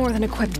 More than equipped.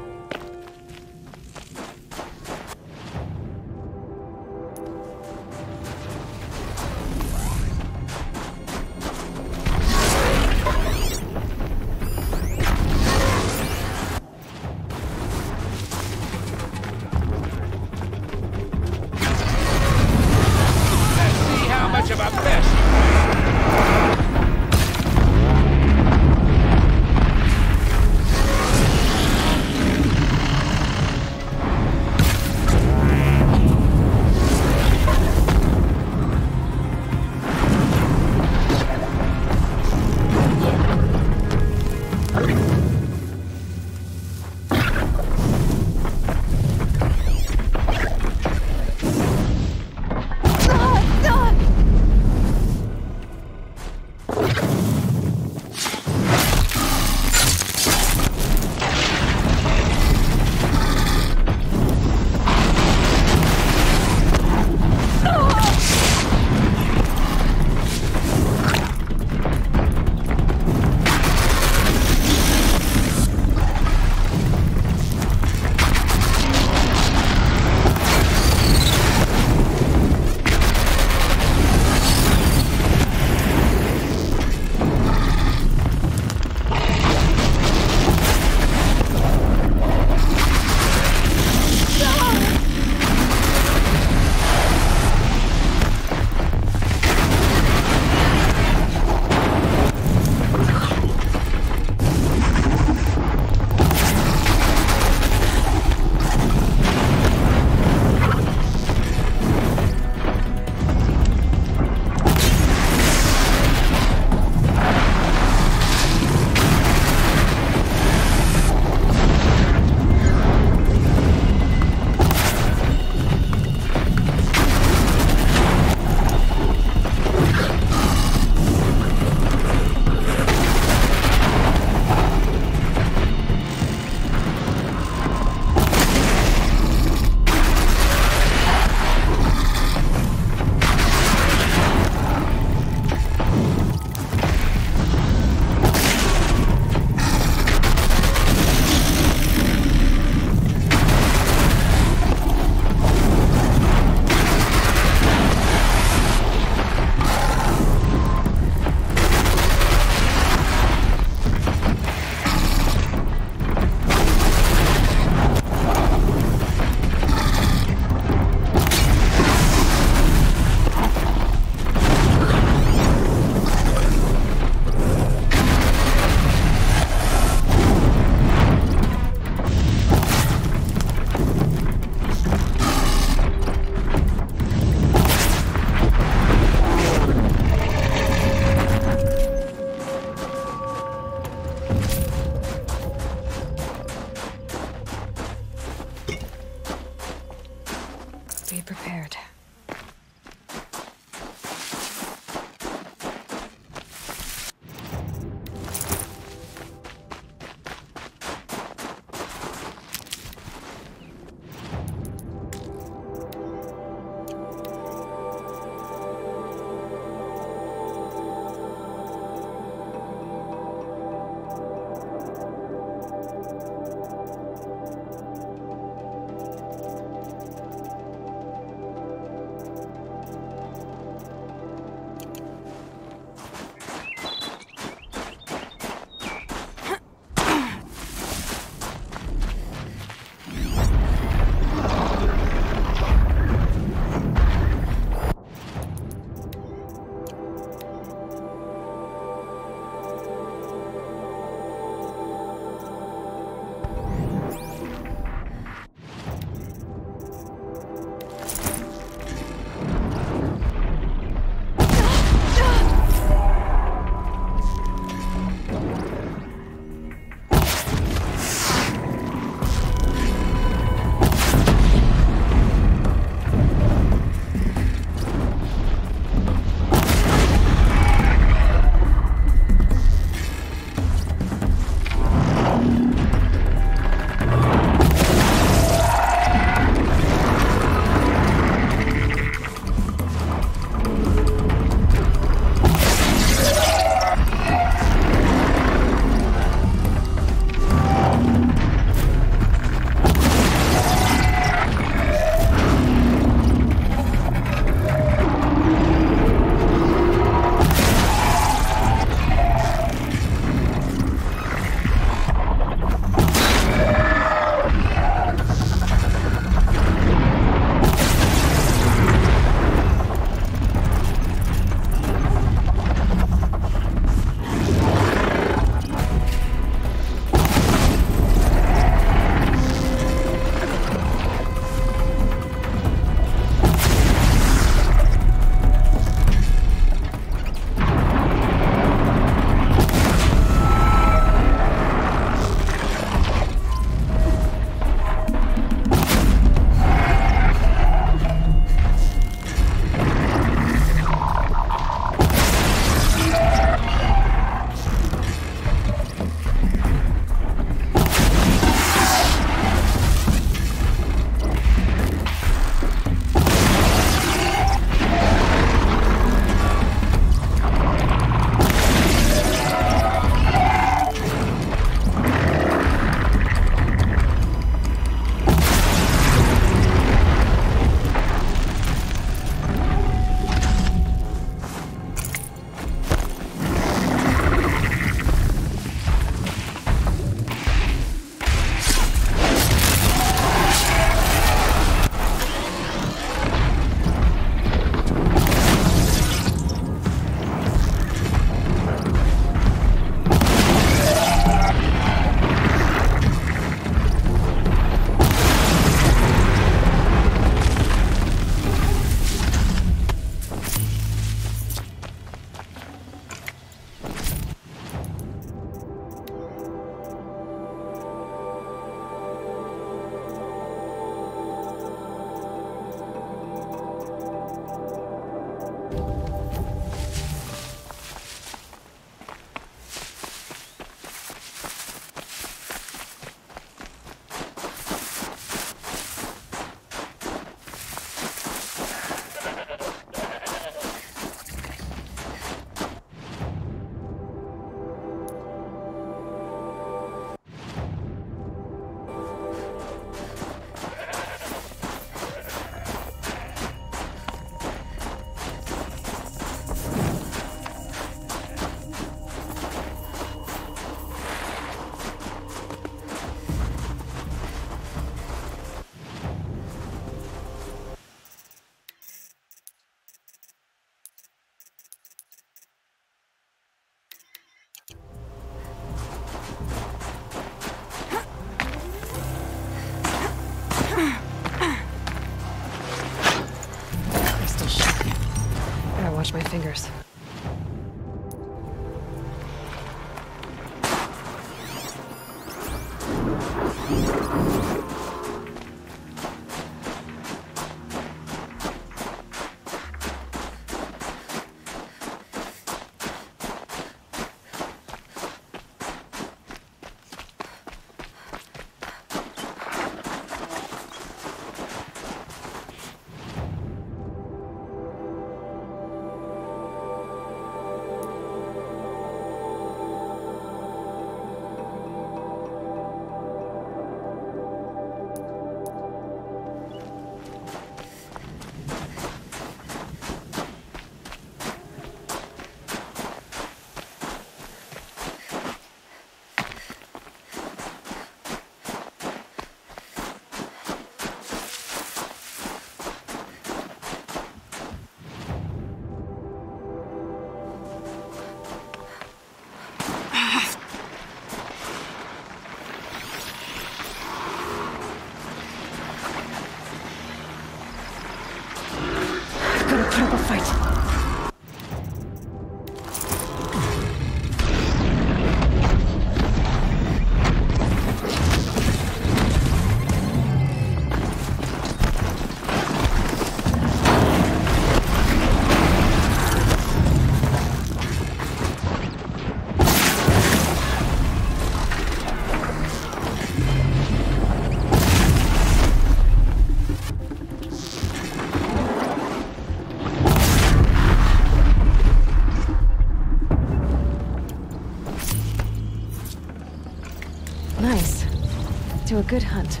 To a good hunt.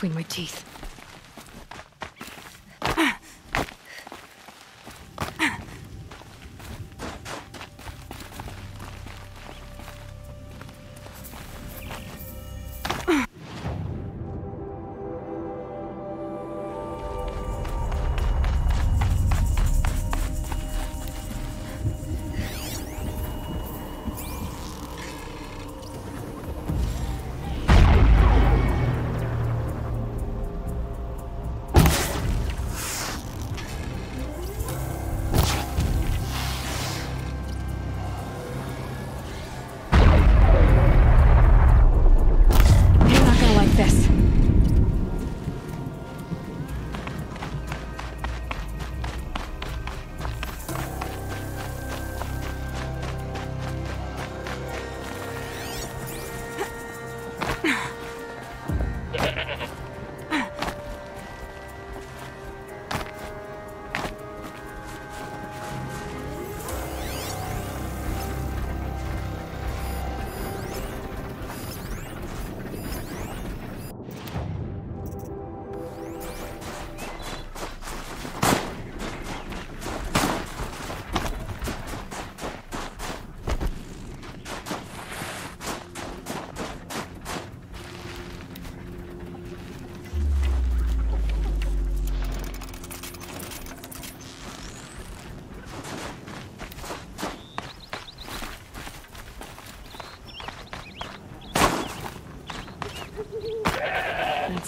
Between my teeth.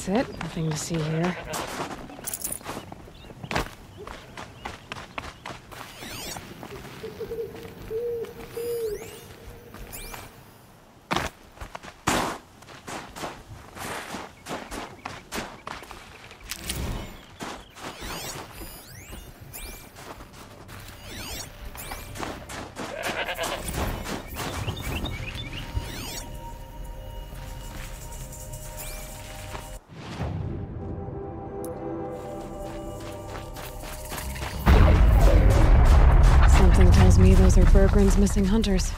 That's it. Nothing to see here. Bergrend's missing hunters.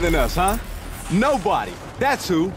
Than us, huh? Nobody. That's who.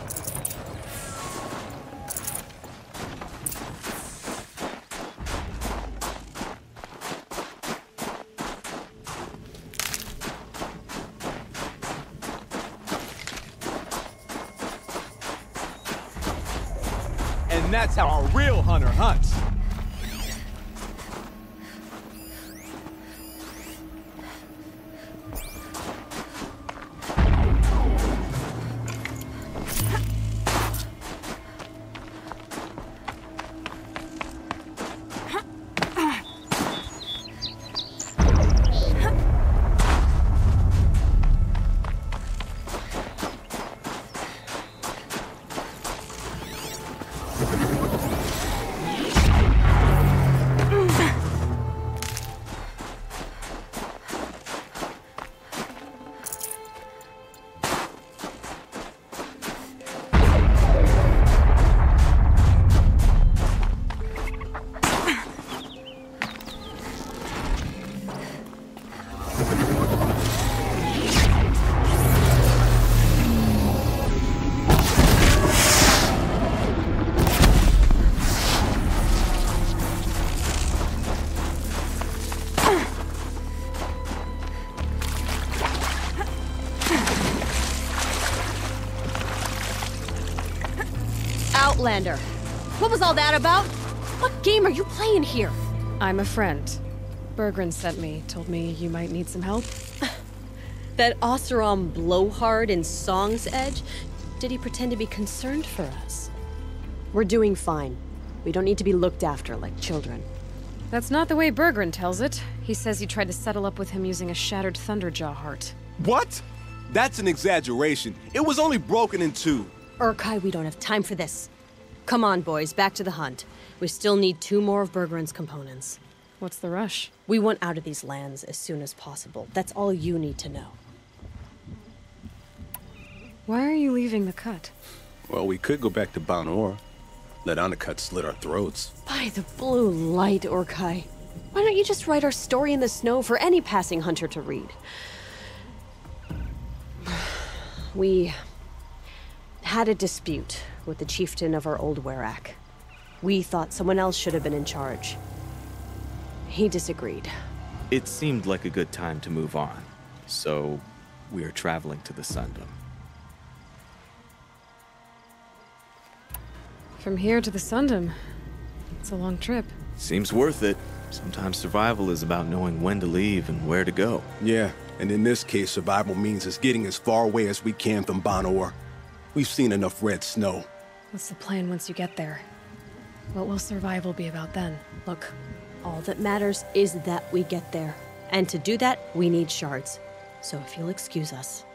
Outlander. What was all that about? What game are you playing here? I'm a friend. Bergrend sent me, told me you might need some help. That Oseram blowhard in Song's Edge? Did he pretend to be concerned for us? We're doing fine. We don't need to be looked after like children. That's not the way Bergrend tells it. He says you tried to settle up with him using a shattered Thunderjaw heart. What? That's an exaggeration. It was only broken in two. Urkai, we don't have time for this. Come on, boys, back to the hunt. We still need two more of Bergrend's components. What's the rush? We want out of these lands as soon as possible. That's all you need to know. Why are you leaving the cut? Well, we could go back to Ban-Ur. Let Undercut slit our throats. By the blue light, Urkai. Why don't you just write our story in the snow for any passing hunter to read? We had a dispute with the chieftain of our old Werak. We thought someone else should have been in charge. He disagreed. It seemed like a good time to move on, so we are traveling to the Sundom. From here to the Sundom. It's a long trip. Seems worth it. Sometimes survival is about knowing when to leave and where to go. Yeah, and in this case, survival means us getting as far away as we can from Ban-Ur. We've seen enough red snow. What's the plan once you get there? What will survival be about then? Look, all that matters is that we get there. And to do that, we need shards. So if you'll excuse us.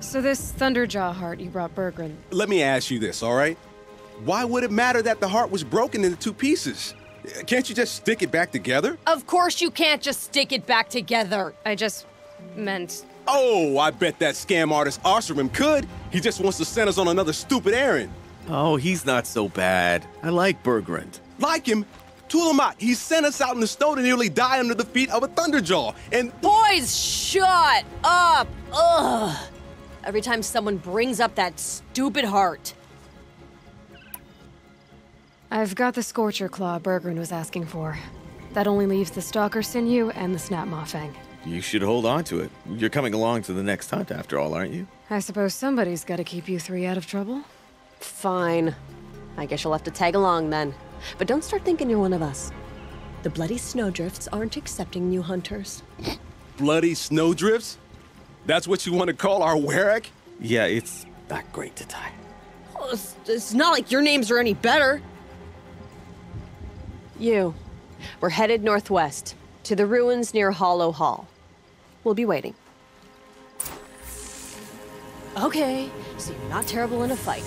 So this Thunderjaw heart you brought Bergrend, Let me ask you this, all right? Why would it matter that the heart was broken into two pieces? Can't you just stick it back together? Of course you can't just stick it back together. I just meant Oh, I bet that scam artist Oseram could. He just wants to send us on another stupid errand. Oh, he's not so bad. I like Bergrend. Like him, Tulamat, he sent us out in the snow to nearly die under the feet of a Thunderjaw. And Boys, shut up! Ugh! Every time someone brings up that stupid heart. I've got the Scorcher Claw Bergrend was asking for. That only leaves the Stalker Sinew and the Snapmaw Fang. You should hold on to it. You're coming along to the next hunt after all, aren't you? I suppose somebody's gotta keep you three out of trouble. Fine. I guess you'll have to tag along then. But don't start thinking you're one of us. The bloody snowdrifts aren't accepting new hunters. bloody snowdrifts? That's what you want to call our werak? Yeah, it's not great to tie. Oh, It's, it's not like your names are any better. You. We're headed northwest, to the ruins near Hollow Hall. We'll be waiting. Okay, so you're not terrible in a fight.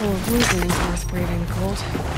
Fistful of losing is worth braving the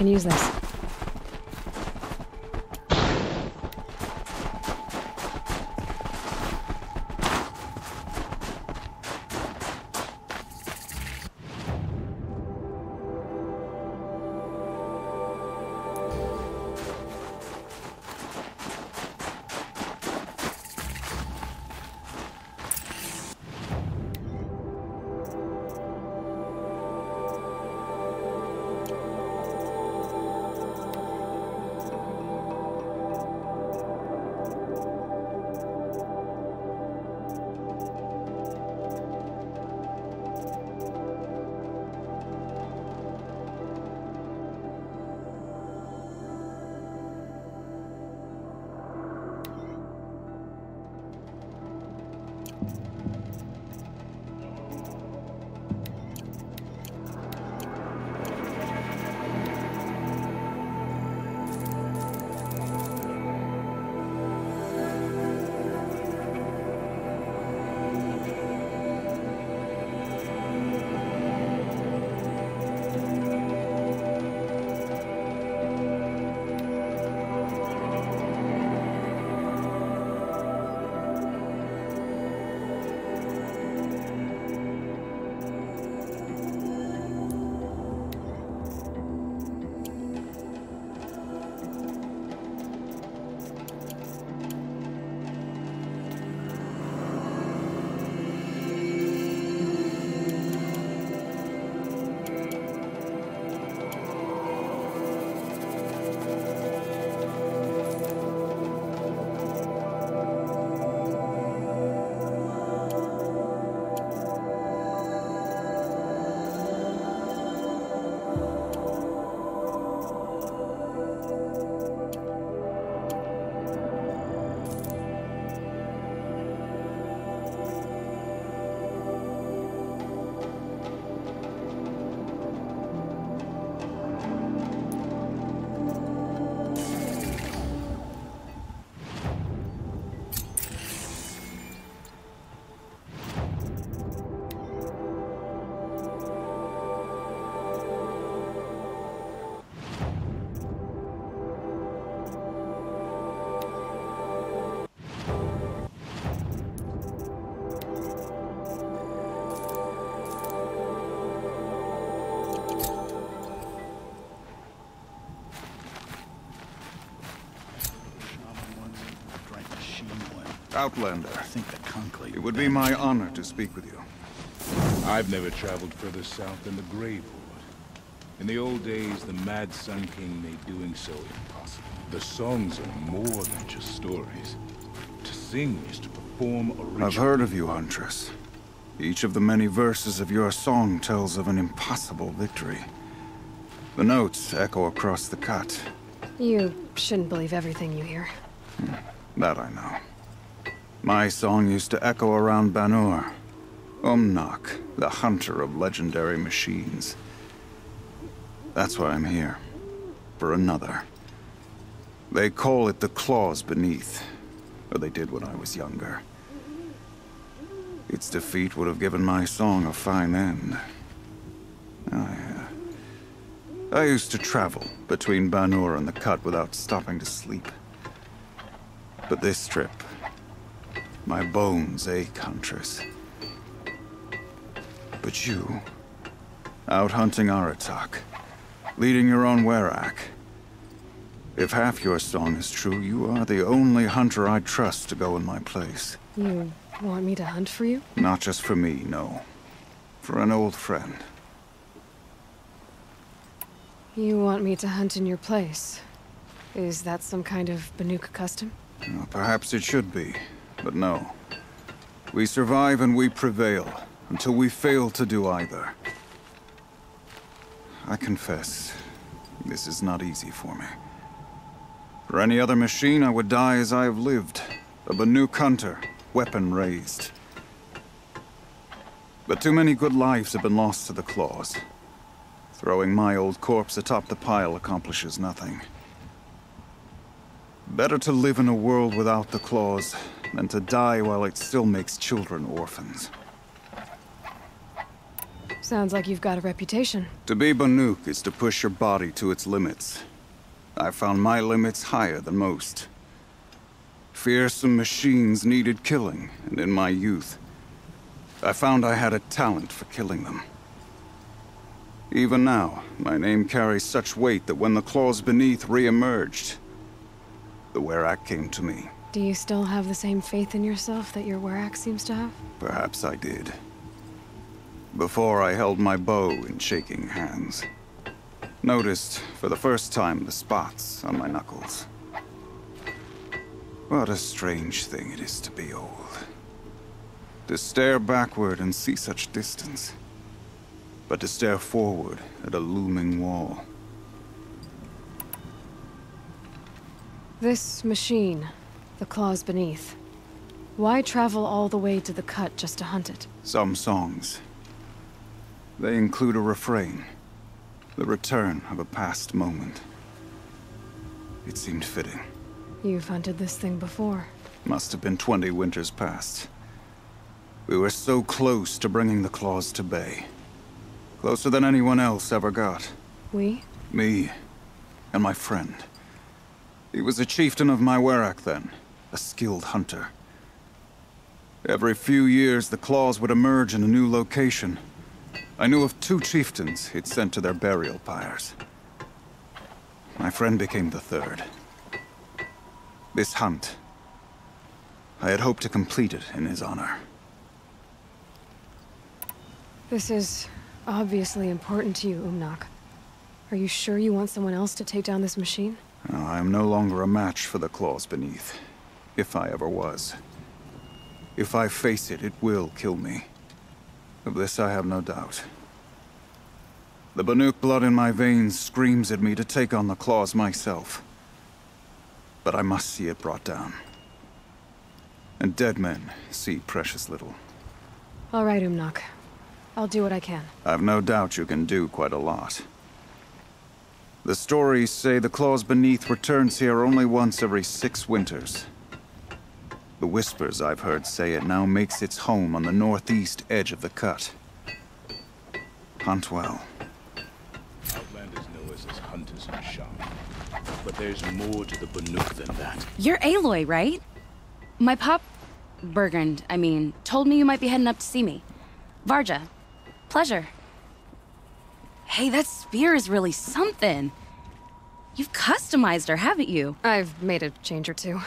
can use this. Outlander. I think the conclave... It would be my honor to speak with you. I've never traveled further south than the Gravewood. In the old days, the Mad Sun King made doing so impossible. The songs are more than just stories. To sing is to perform a ritual. I've heard of you, Huntress. Each of the many verses of your song tells of an impossible victory. The notes echo across the cut. You shouldn't believe everything you hear. Hmm, that I know. My song used to echo around Ban-Ur. Umnak, the hunter of legendary machines. That's why I'm here. For another. They call it the Claws Beneath. Or they did when I was younger. Its defeat would have given my song a fine end. I, uh, I used to travel between Ban-Ur and the Cut without stopping to sleep. But this trip, my bones eh, ache, Huntress. But you, out hunting Aratak, leading your own Werak. If half your song is true, you are the only hunter I trust to go in my place. You want me to hunt for you? Not just for me, no. For an old friend. You want me to hunt in your place? Is that some kind of Banuk custom? Well, perhaps it should be, but no. We survive and we prevail, until we fail to do either. I confess, this is not easy for me. For any other machine, I would die as I have lived. A Banuk hunter, weapon raised. But too many good lives have been lost to the claws. Throwing my old corpse atop the pile accomplishes nothing. Better to live in a world without the claws than to die while it still makes children orphans. Sounds like you've got a reputation. To be Banuk is to push your body to its limits. I found my limits higher than most. Fearsome machines needed killing, and in my youth, I found I had a talent for killing them. Even now, my name carries such weight that when the claws beneath re-emerged, the Werak came to me. Do you still have the same faith in yourself that your Werak seems to have? Perhaps I did. Before I held my bow in shaking hands. Noticed, for the first time, the spots on my knuckles. What a strange thing it is to be old. To stare backward and see such distance. But to stare forward at a looming wall. This machine, the claws beneath. Why travel all the way to the cut just to hunt it? Some songs. They include a refrain. The return of a past moment. It seemed fitting. You've hunted this thing before. Must have been 20 winters past. We were so close to bringing the claws to bay. Closer than anyone else ever got. We? Me and my friend. He was a chieftain of my Werak then, a skilled hunter. Every few years, the claws would emerge in a new location. I knew of two chieftains he'd sent to their burial pyres. My friend became the third. This hunt, I had hoped to complete it in his honor. This is obviously important to you, Umnak. Are you sure you want someone else to take down this machine? I am no longer a match for the claws beneath. If I ever was. If I face it, it will kill me. Of this I have no doubt. The Banuk blood in my veins screams at me to take on the claws myself. But I must see it brought down. And dead men see precious little. All right, Umnak. I'll do what I can. I've no doubt you can do quite a lot. The stories say the claws beneath returns here only once every six winters. The whispers I've heard say it now makes its home on the northeast edge of the cut. Hunt well. Outlanders know us as hunters and shaman. But there's more to the Banuk than that. You're Aloy, right? My pop... Bergrend, I mean, told me you might be heading up to see me. Varja. Pleasure. Hey, that spear is really something. You've customized her, haven't you? I've made a change or two.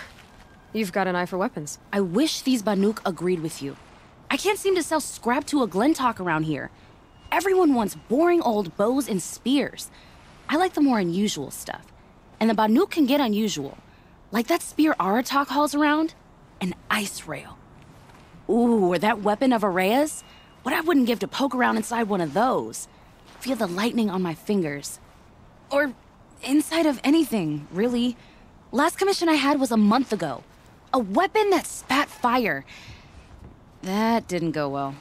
You've got an eye for weapons. I wish these Banuk agreed with you. I can't seem to sell scrap to a Glinthawk around here. Everyone wants boring old bows and spears. I like the more unusual stuff. And the Banuk can get unusual. Like that spear Aratak hauls around. An ice rail. Ooh, or that weapon of Araya's. What I wouldn't give to poke around inside one of those. Feel the lightning on my fingers. Or inside of anything, really. Last commission I had was a month ago. A weapon that spat fire. That didn't go well.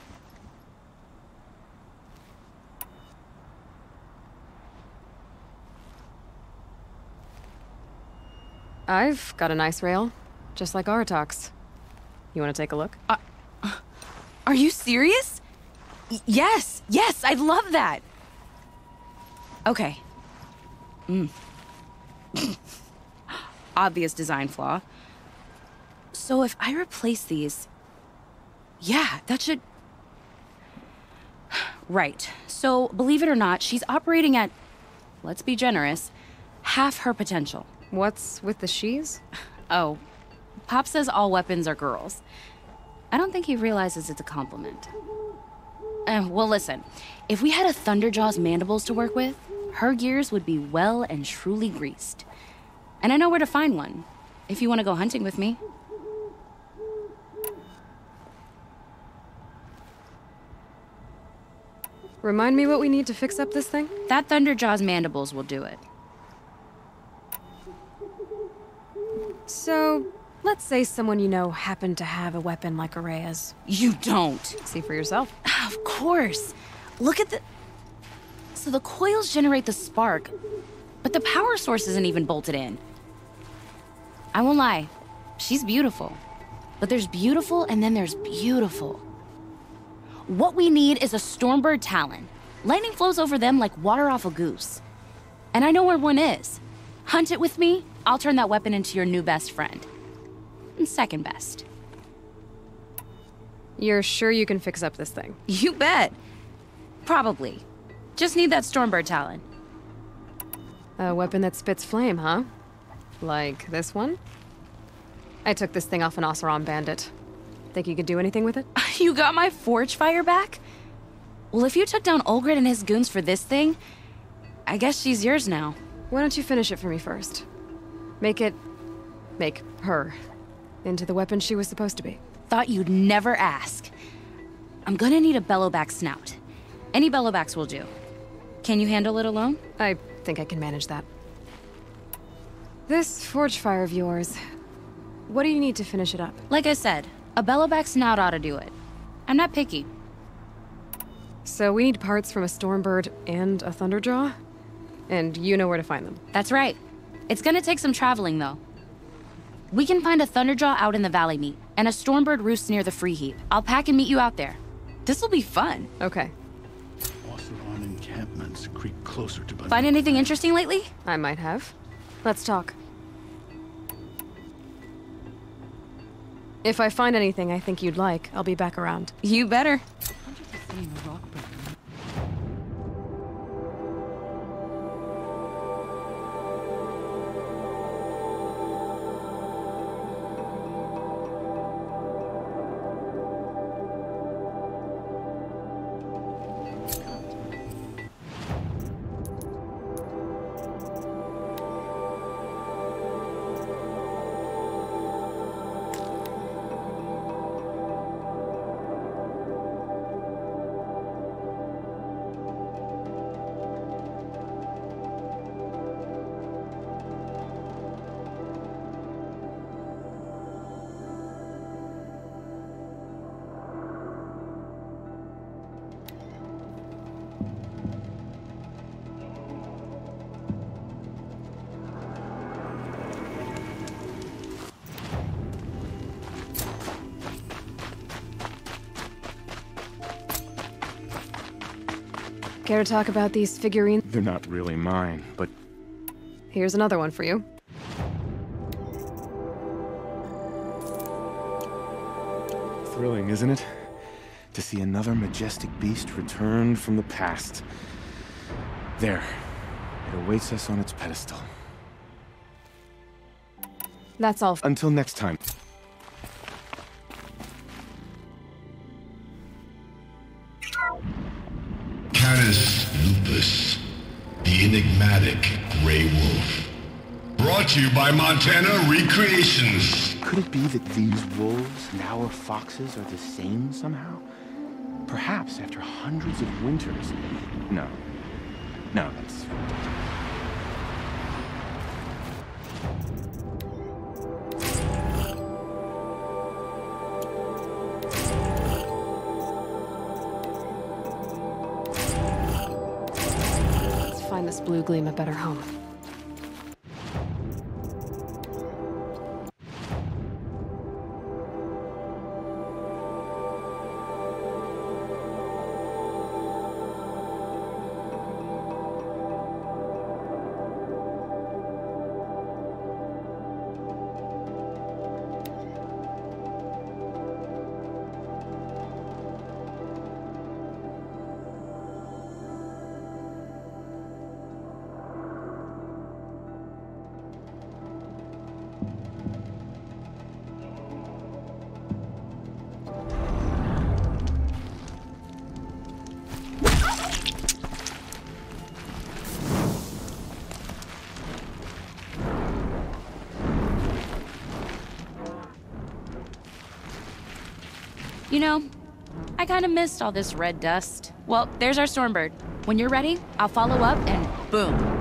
I've got a nice rail, just like Aratak's. You want to take a look? Uh, are you serious? Y- yes, yes, I'd love that. Okay. Mm. Obvious design flaw. So if I replace these... Yeah, that should... Right. So, believe it or not, she's operating at, let's be generous, half her potential. What's with the she's? Oh, Pop says all weapons are girls. I don't think he realizes it's a compliment. Uh, well, listen. If we had a Thunderjaw's mandibles to work with, her gears would be well and truly greased. And I know where to find one, if you want to go hunting with me. Remind me what we need to fix up this thing? That Thunderjaw's mandibles will do it. So, let's say someone you know happened to have a weapon like Araya's. You don't. See for yourself. Of course. Look at the... So the coils generate the spark, but the power source isn't even bolted in. I won't lie. She's beautiful. But there's beautiful and then there's beautiful. What we need is a Stormbird Talon. Lightning flows over them like water off a goose. And I know where one is. Hunt it with me, I'll turn that weapon into your new best friend. And second best. You're sure you can fix up this thing? You bet. Probably. Just need that Stormbird Talon. A weapon that spits flame, huh? Like this one? I took this thing off an Oseram bandit. Think you could do anything with it? you got my forge fire back? Well, if you took down Olgrid and his goons for this thing, I guess she's yours now. Why don't you finish it for me first? Make it... make her into the weapon she was supposed to be. Thought you'd never ask. I'm gonna need a bellowback snout. Any bellowbacks will do. Can you handle it alone? I think I can manage that. This forge fire of yours, what do you need to finish it up? Like I said, a bellowback snout ought to do it. I'm not picky. So we need parts from a Stormbird and a Thunderjaw? And you know where to find them. That's right. It's gonna take some traveling, though. We can find a Thunderjaw out in the Valley Meet, and a Stormbird roost near the Free Heap. I'll pack and meet you out there. This'll be fun. Okay. Oseram encampments creep closer to Find anything interesting lately? I might have. Let's talk. If I find anything I think you'd like, I'll be back around. You better. Talk about these figurines? They're not really mine, but... Here's another one for you. Thrilling, isn't it? To see another majestic beast returned from the past. There. It awaits us on its pedestal. That's all. Until next time. Canis lupus, the enigmatic Grey Wolf. Brought to you by Montana Recreations. Could it be that these wolves and our foxes are the same somehow? Perhaps after hundreds of winters. No. No, that's blue gleam a better home. I kind of missed all this red dust. Well, there's our Stormbird. When you're ready, I'll follow up and boom.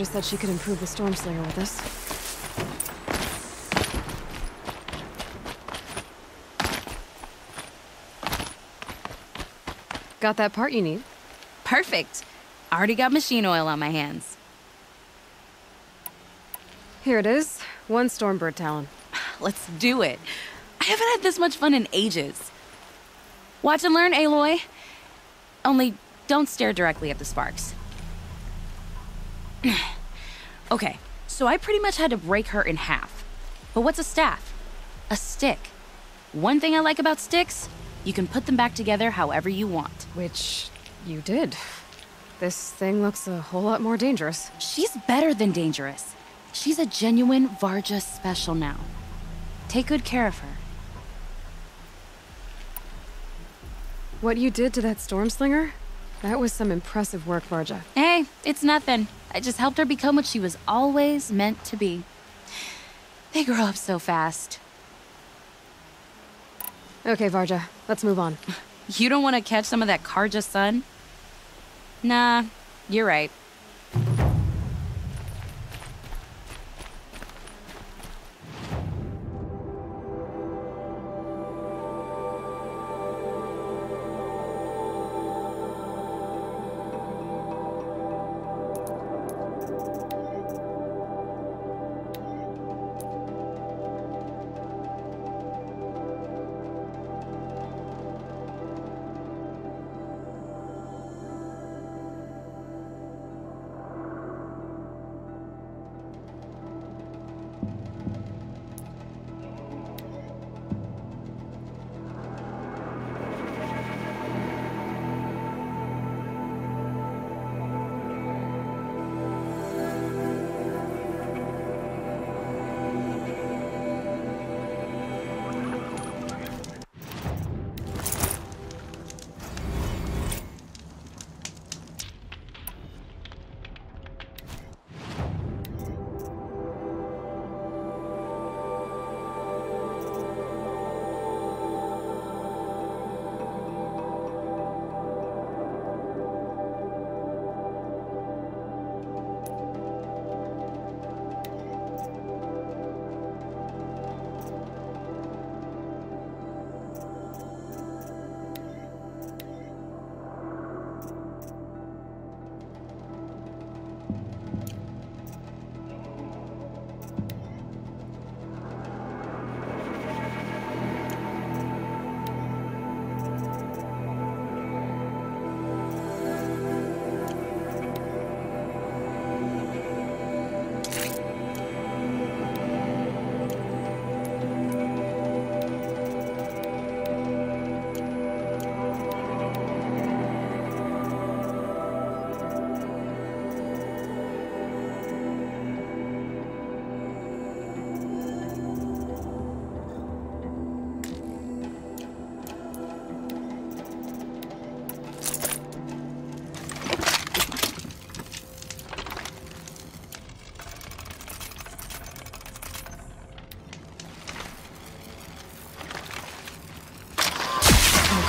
Varja said she could improve the Stormslinger with us. Got that part you need? Perfect. Already got machine oil on my hands. Here it is. One Stormbird Talon. Let's do it. I haven't had this much fun in ages. Watch and learn, Aloy. Only don't stare directly at the sparks. okay, so I pretty much had to break her in half. But what's a staff? A stick. One thing I like about sticks, you can put them back together however you want. Which you did. This thing looks a whole lot more dangerous. She's better than dangerous. She's a genuine Varja special now. Take good care of her. What you did to that Stormslinger? That was some impressive work, Varja. Hey, it's nothing. I just helped her become what she was always meant to be. They grow up so fast. Okay, Varja, let's move on. You don't want to catch some of that Carja sun? Nah, you're right.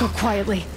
Go quietly.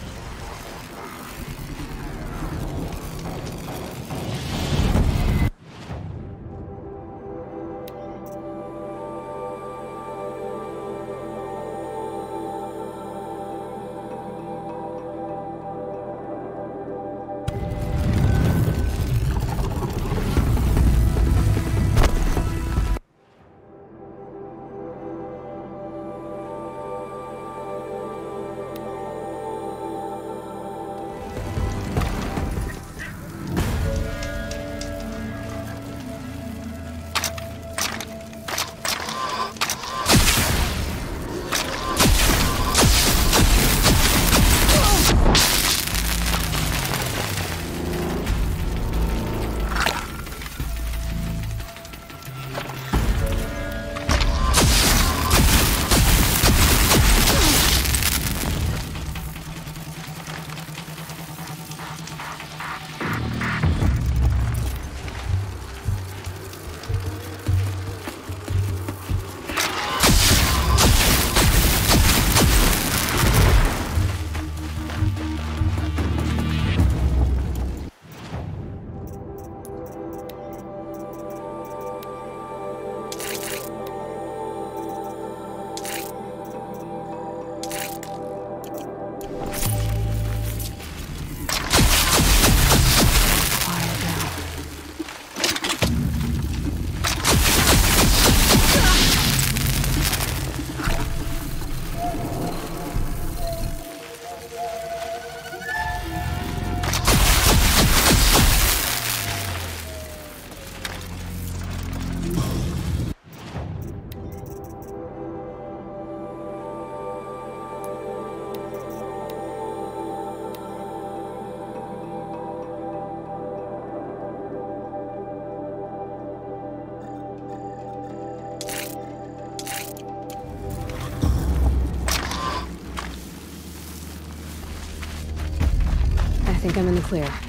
Think I'm in the clear.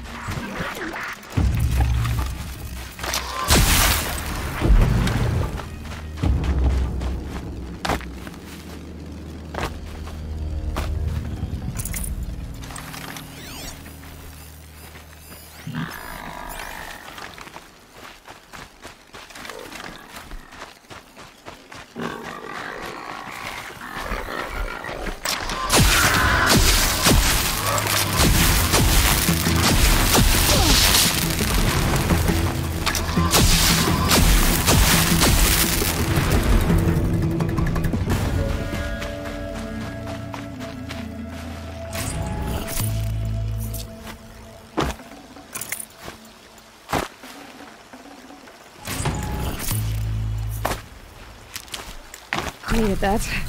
Needed that.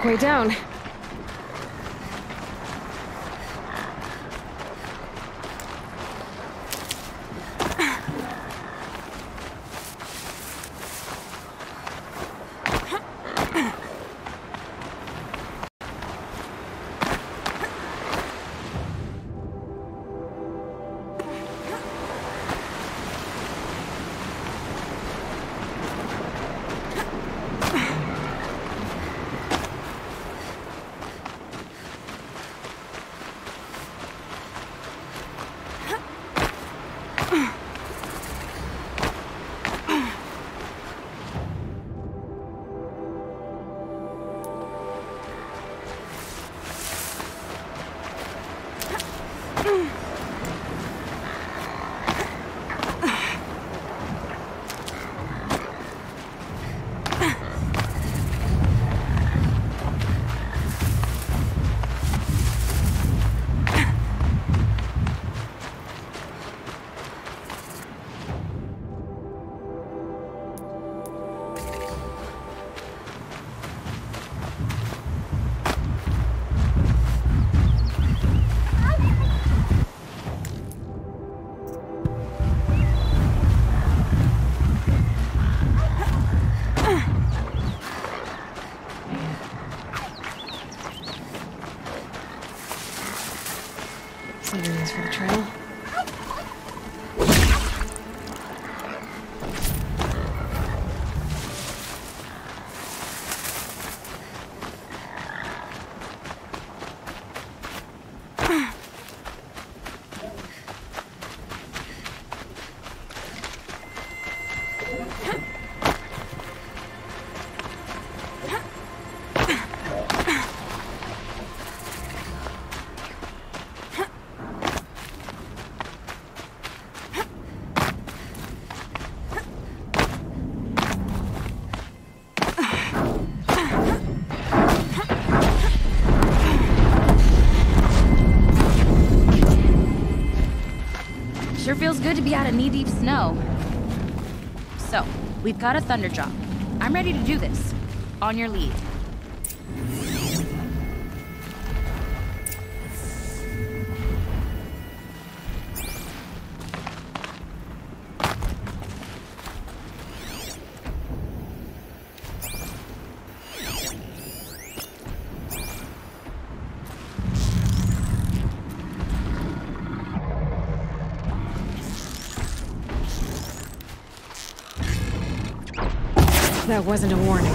Quick way down. Feels good to be out of knee-deep snow. So, we've got a thunder drop. I'm ready to do this. On your lead. Wasn't a warning.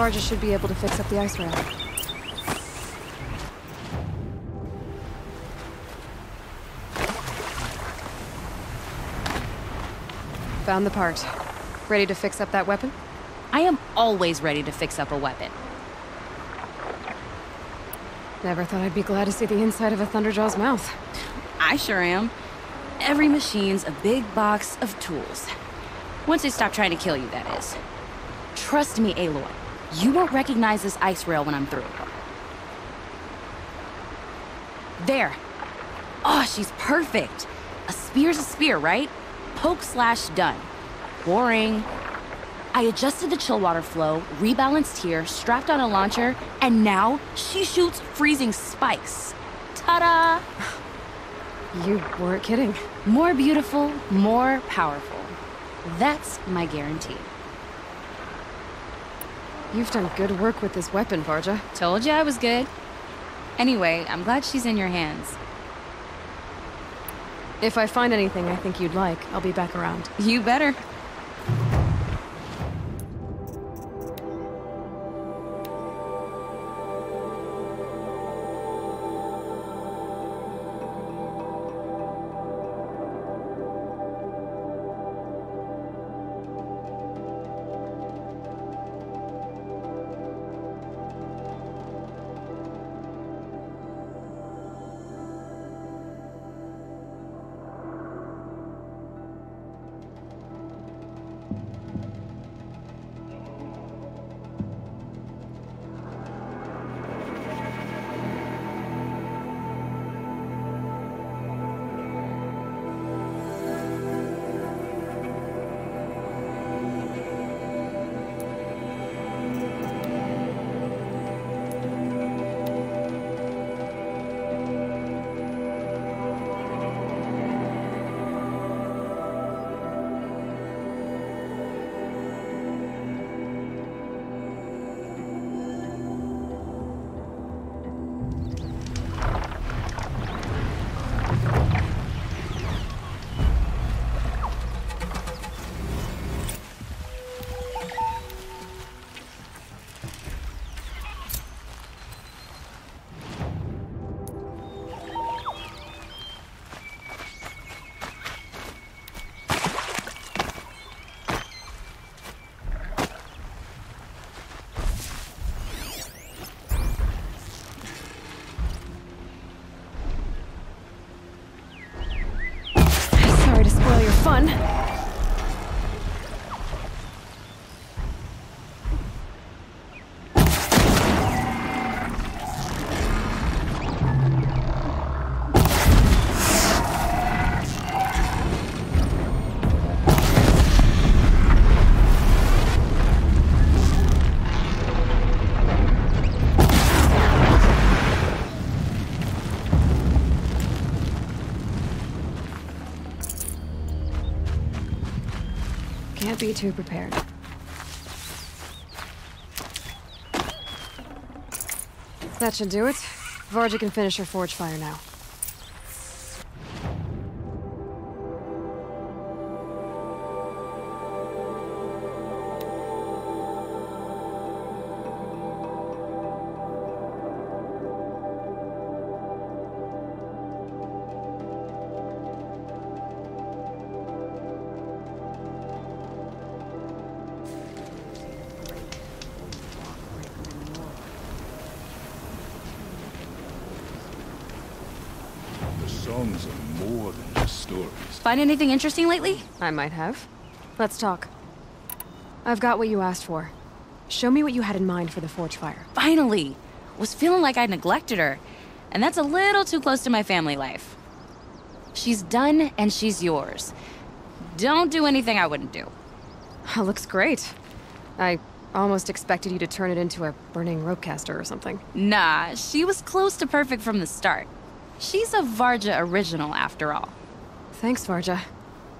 Varja should be able to fix up the ice rail. Found the part. Ready to fix up that weapon? I am always ready to fix up a weapon. Never thought I'd be glad to see the inside of a Thunderjaw's mouth. I sure am. Every machine's a big box of tools. Once they stop trying to kill you, that is. Trust me, Aloy. You won't recognize this ice rail when I'm through. There. Oh, she's perfect. A spear's a spear, right? Poke slash done. Boring. I adjusted the chill water flow, rebalanced here, strapped on a launcher, and now she shoots freezing spikes. Ta-da! You weren't kidding. More beautiful, more powerful. That's my guarantee. You've done good work with this weapon, Varja. Told you I was good. Anyway, I'm glad she's in your hands. If I find anything I think you'd like, I'll be back around. You better. Be too prepared. That should do it. Varja can finish her forge fire now. Find anything interesting lately? I might have. Let's talk. I've got what you asked for. Show me what you had in mind for the forge fire. Finally! Was feeling like I neglected her. And that's a little too close to my family life. She's done and she's yours. Don't do anything I wouldn't do. looks great. I almost expected you to turn it into a burning ropecaster or something. Nah, she was close to perfect from the start. She's a Varja original after all. Thanks, Varja.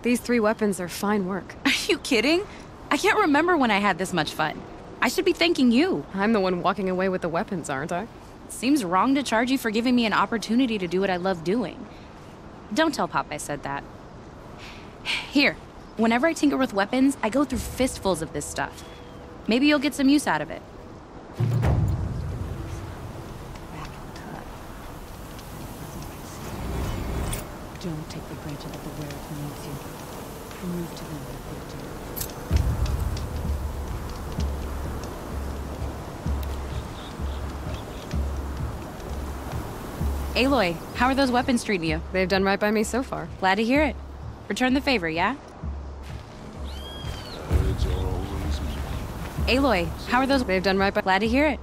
These three weapons are fine work. Are you kidding? I can't remember when I had this much fun. I should be thanking you. I'm the one walking away with the weapons, aren't I? Seems wrong to charge you for giving me an opportunity to do what I love doing. Don't tell Pop I said that. Here, whenever I tinker with weapons, I go through fistfuls of this stuff. Maybe you'll get some use out of it. Aloy, how are those weapons treating you? They've done right by me so far. Glad to hear it. Return the favor, yeah? Birds always me. Aloy, how are those? They've done right by. Glad to hear it.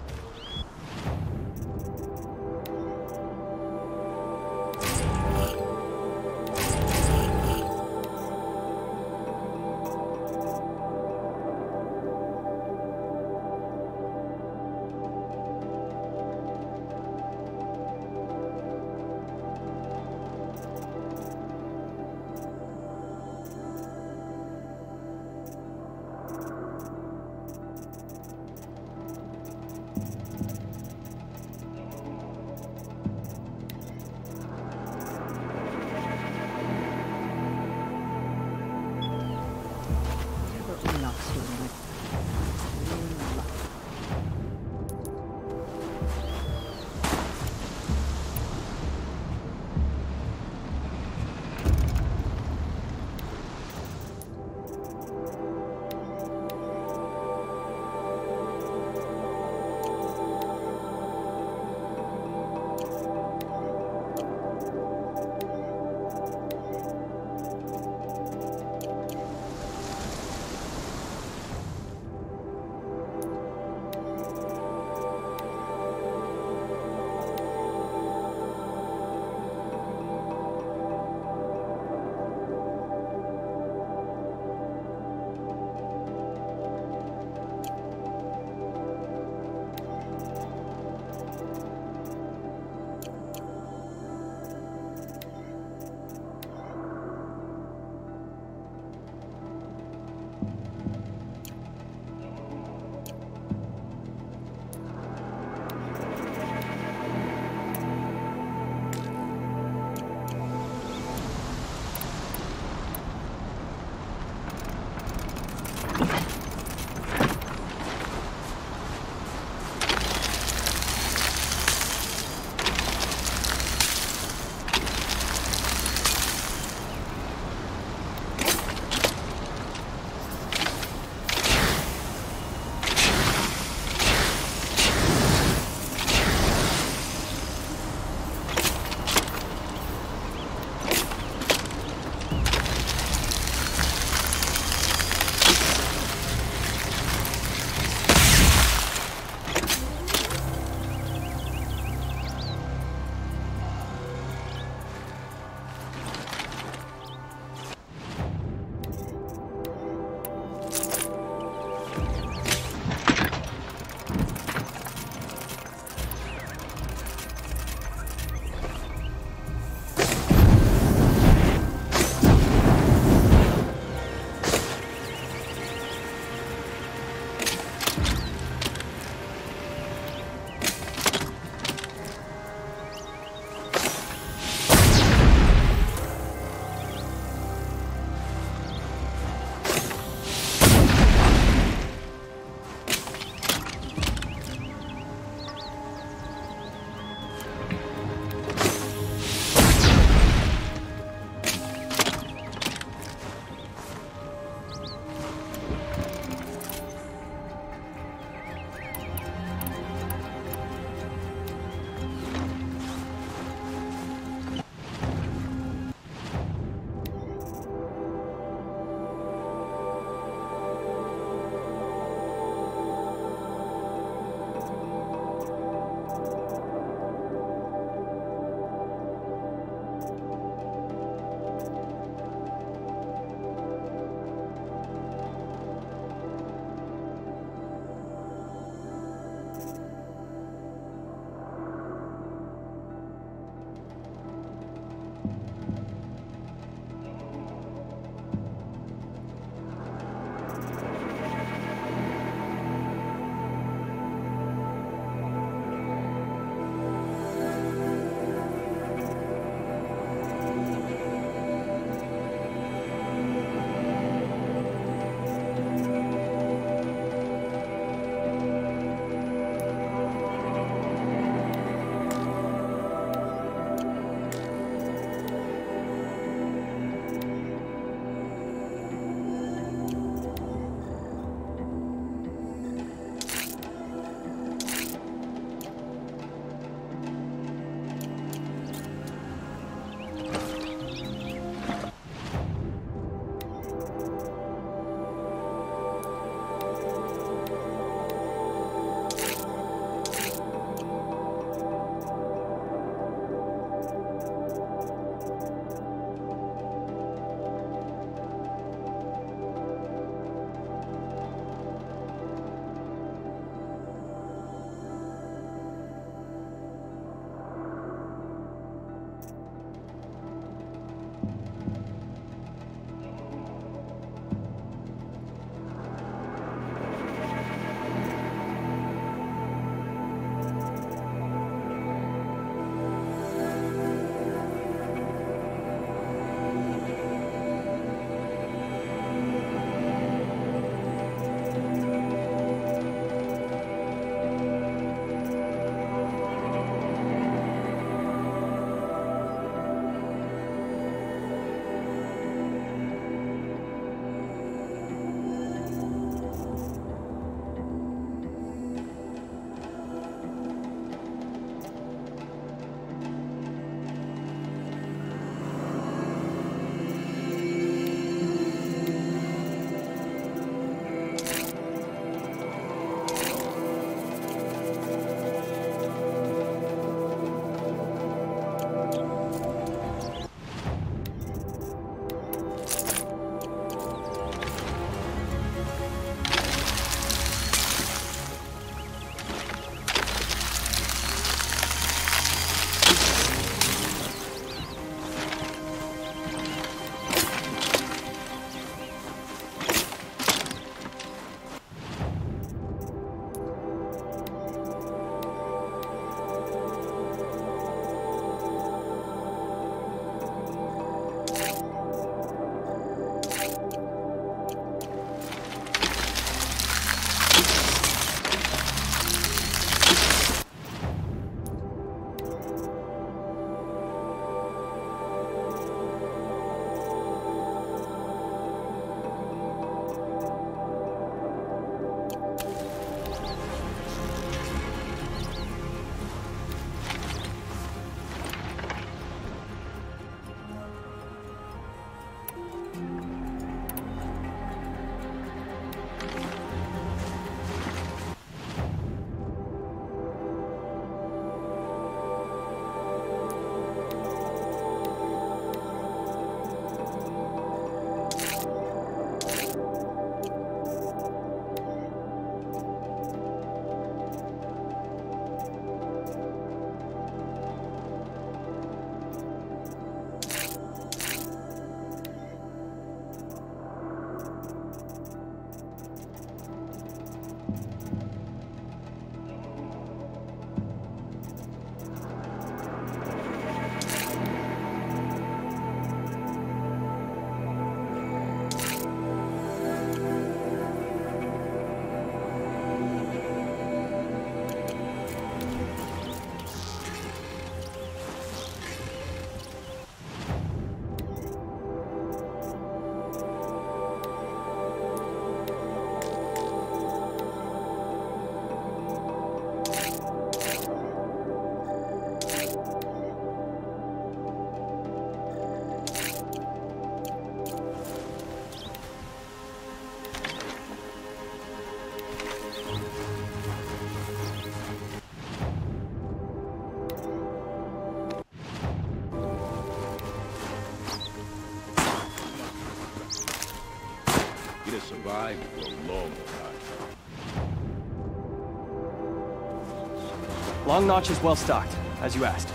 Long Notch is well stocked, as you asked.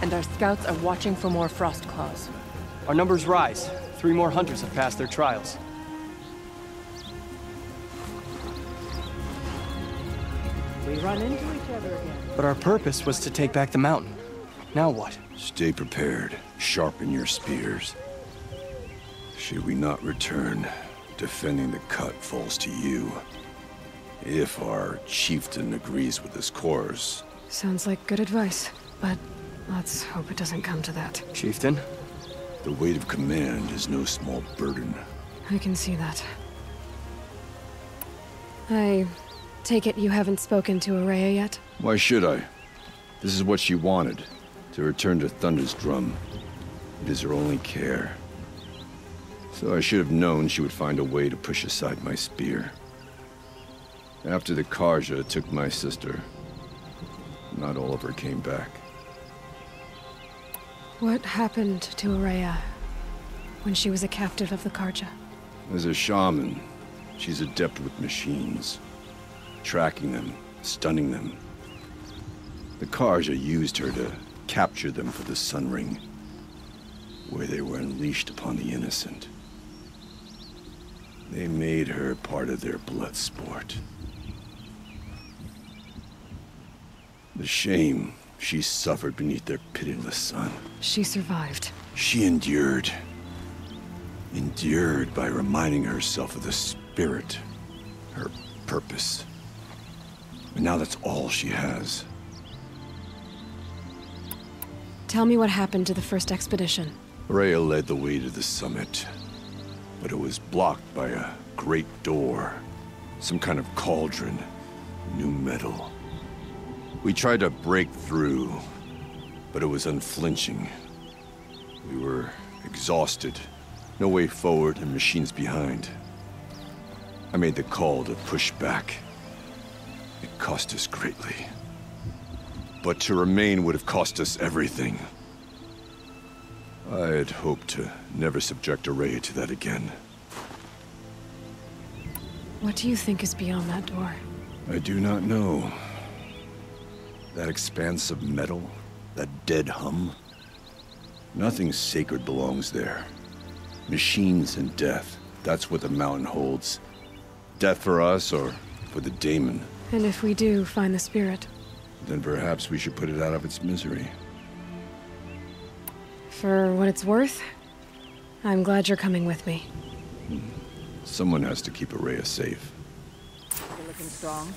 And our scouts are watching for more frost claws. Our numbers rise. Three more hunters have passed their trials. We run into each other again. But our purpose was to take back the mountain. Now what? Stay prepared. Sharpen your spears. Should we not return, defending the cut falls to you. If our chieftain agrees with this course. Sounds like good advice, but let's hope it doesn't come to that. Chieftain? The weight of command is no small burden. I can see that. I take it you haven't spoken to Ourea yet? Why should I? This is what she wanted. To return to Thunder's drum. It is her only care. So I should have known she would find a way to push aside my spear. After the Carja took my sister, not all of her came back. What happened to Ourea when she was a captive of the Carja? As a shaman, she's adept with machines. Tracking them, stunning them. The Carja used her to capture them for the Sun Ring, where they were unleashed upon the innocent. They made her part of their blood sport. The shame she suffered beneath their pitiless sun. She survived. She endured. Endured by reminding herself of the spirit, her purpose. And now that's all she has. Tell me what happened to the first expedition. Rhea led the way to the summit, but it was blocked by a great door. Some kind of cauldron. New metal. We tried to break through, but it was unflinching. We were exhausted. No way forward and machines behind. I made the call to push back. It cost us greatly. But to remain would have cost us everything. I had hoped to never subject Ourea to that again. What do you think is beyond that door? I do not know. That expanse of metal, that dead hum. Nothing sacred belongs there. Machines and death, that's what the mountain holds. Death for us or for the daemon. And if we do find the spirit? Then perhaps we should put it out of its misery. For what it's worth, I'm glad you're coming with me. Hmm. Someone has to keep Ourea safe. You're looking strong.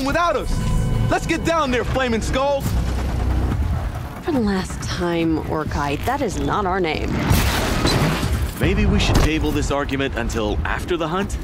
She's without us. Let's get down there, Flaming Skull. For the last time, Urkai, that is not our name. Maybe we should table this argument until after the hunt?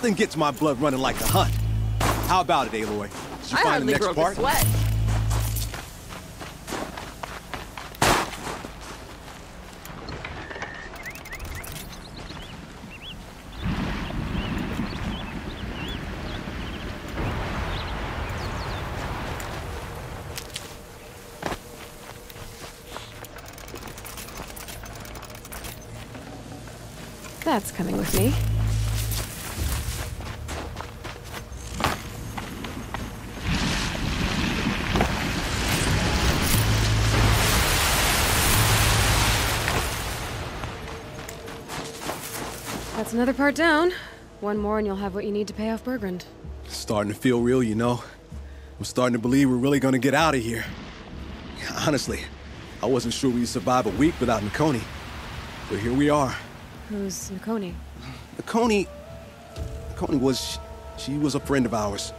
Nothing gets my blood running like the hunt. How about it, Aloy? Did you I find the next broke part? sweat. That's coming with me. That's another part down. One more and you'll have what you need to pay off Bergrend. Starting to feel real, you know. I'm starting to believe we're really gonna get out of here. Honestly, I wasn't sure we'd survive a week without Nakoni. But here we are. Who's Nakoni? Nakoni... Nakoni was... She was a friend of ours.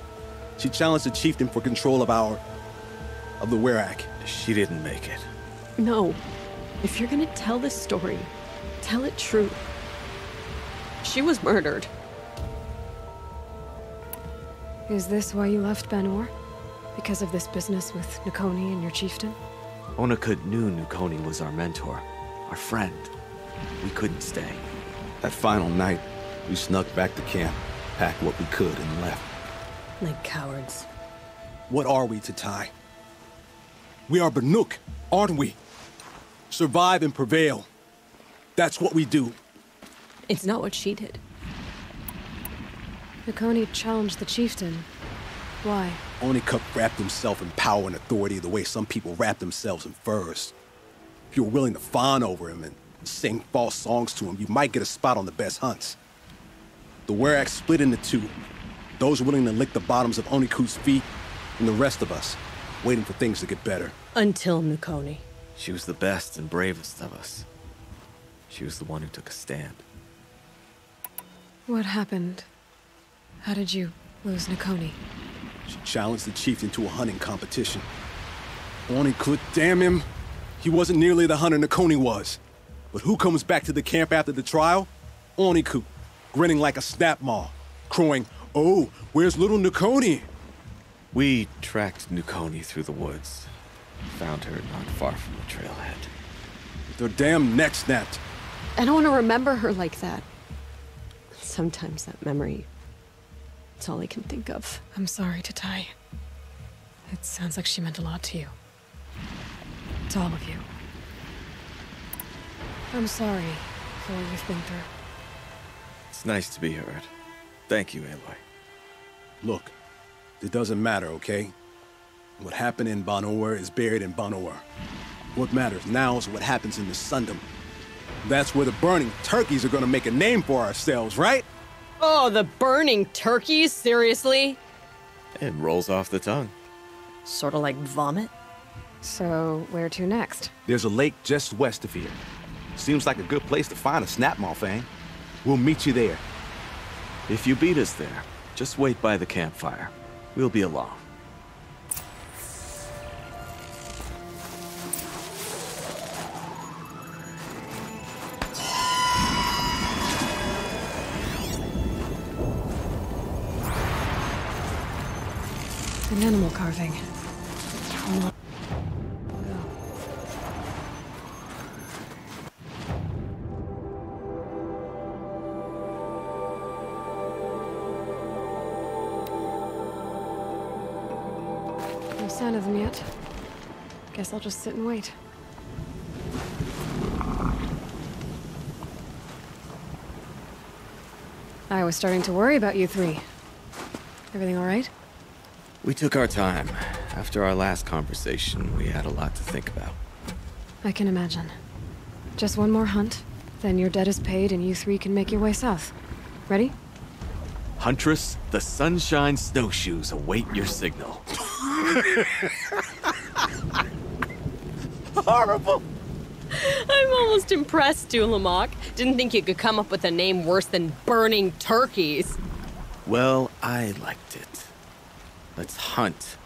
She challenged the chieftain for control of our... of the Werak. She didn't make it. No. If you're gonna tell this story, tell it true. She was murdered. Is this why you left Ban-Ur? Because of this business with Nukoni and your chieftain? Onakut knew Nukoni was our mentor, our friend. We couldn't stay. That final night, we snuck back to camp, packed what we could, and left. Like cowards. What are we to tie? We are Banuk, aren't we? Survive and prevail. That's what we do. It's not what she did. Nakoni challenged the chieftain. Why? Onikup wrapped himself in power and authority the way some people wrap themselves in furs. If you were willing to fawn over him and sing false songs to him, you might get a spot on the best hunts. The Werak split into two. Those willing to lick the bottoms of Oniku's feet, and the rest of us, waiting for things to get better. Until Nukoni. She was the best and bravest of us. She was the one who took a stand. What happened? How did you lose Nakoni? She challenged the chieftain to a hunting competition. Onikut, damn him, he wasn't nearly the hunter Nakoni was. But who comes back to the camp after the trial? Onikut, grinning like a Snapmaw, crowing, Oh, where's little Nakoni? We tracked Nukoni through the woods. Found her not far from the trailhead. With her damn neck snapped. I don't want to remember her like that. Sometimes that memory. It's all I can think of. I'm sorry to tie. It sounds like she meant a lot to you. To all of you. I'm sorry for what you've been through. It's nice to be heard. Thank you, Aloy. Look, it doesn't matter, okay? What happened in Ban-Ur is buried in Ban-Ur. What matters now is what happens in the Sundom. That's where the burning turkeys are gonna make a name for ourselves, right? Oh, the burning turkeys? Seriously? It rolls off the tongue. Sort of like vomit? So, where to next? There's a lake just west of here. Seems like a good place to find a snapmaw fang. Eh? We'll meet you there. If you beat us there, just wait by the campfire. We'll be along. An animal carving. No sign of them yet. Guess I'll just sit and wait. I was starting to worry about you three. Everything all right? We took our time. After our last conversation, we had a lot to think about. I can imagine. Just one more hunt, then your debt is paid and you three can make your way south. Ready? Huntress, the Sunshine Snowshoes await your signal. Horrible. I'm almost impressed, Dulamok. Didn't think you could come up with a name worse than burning turkeys. Well, I liked it. Let's hunt.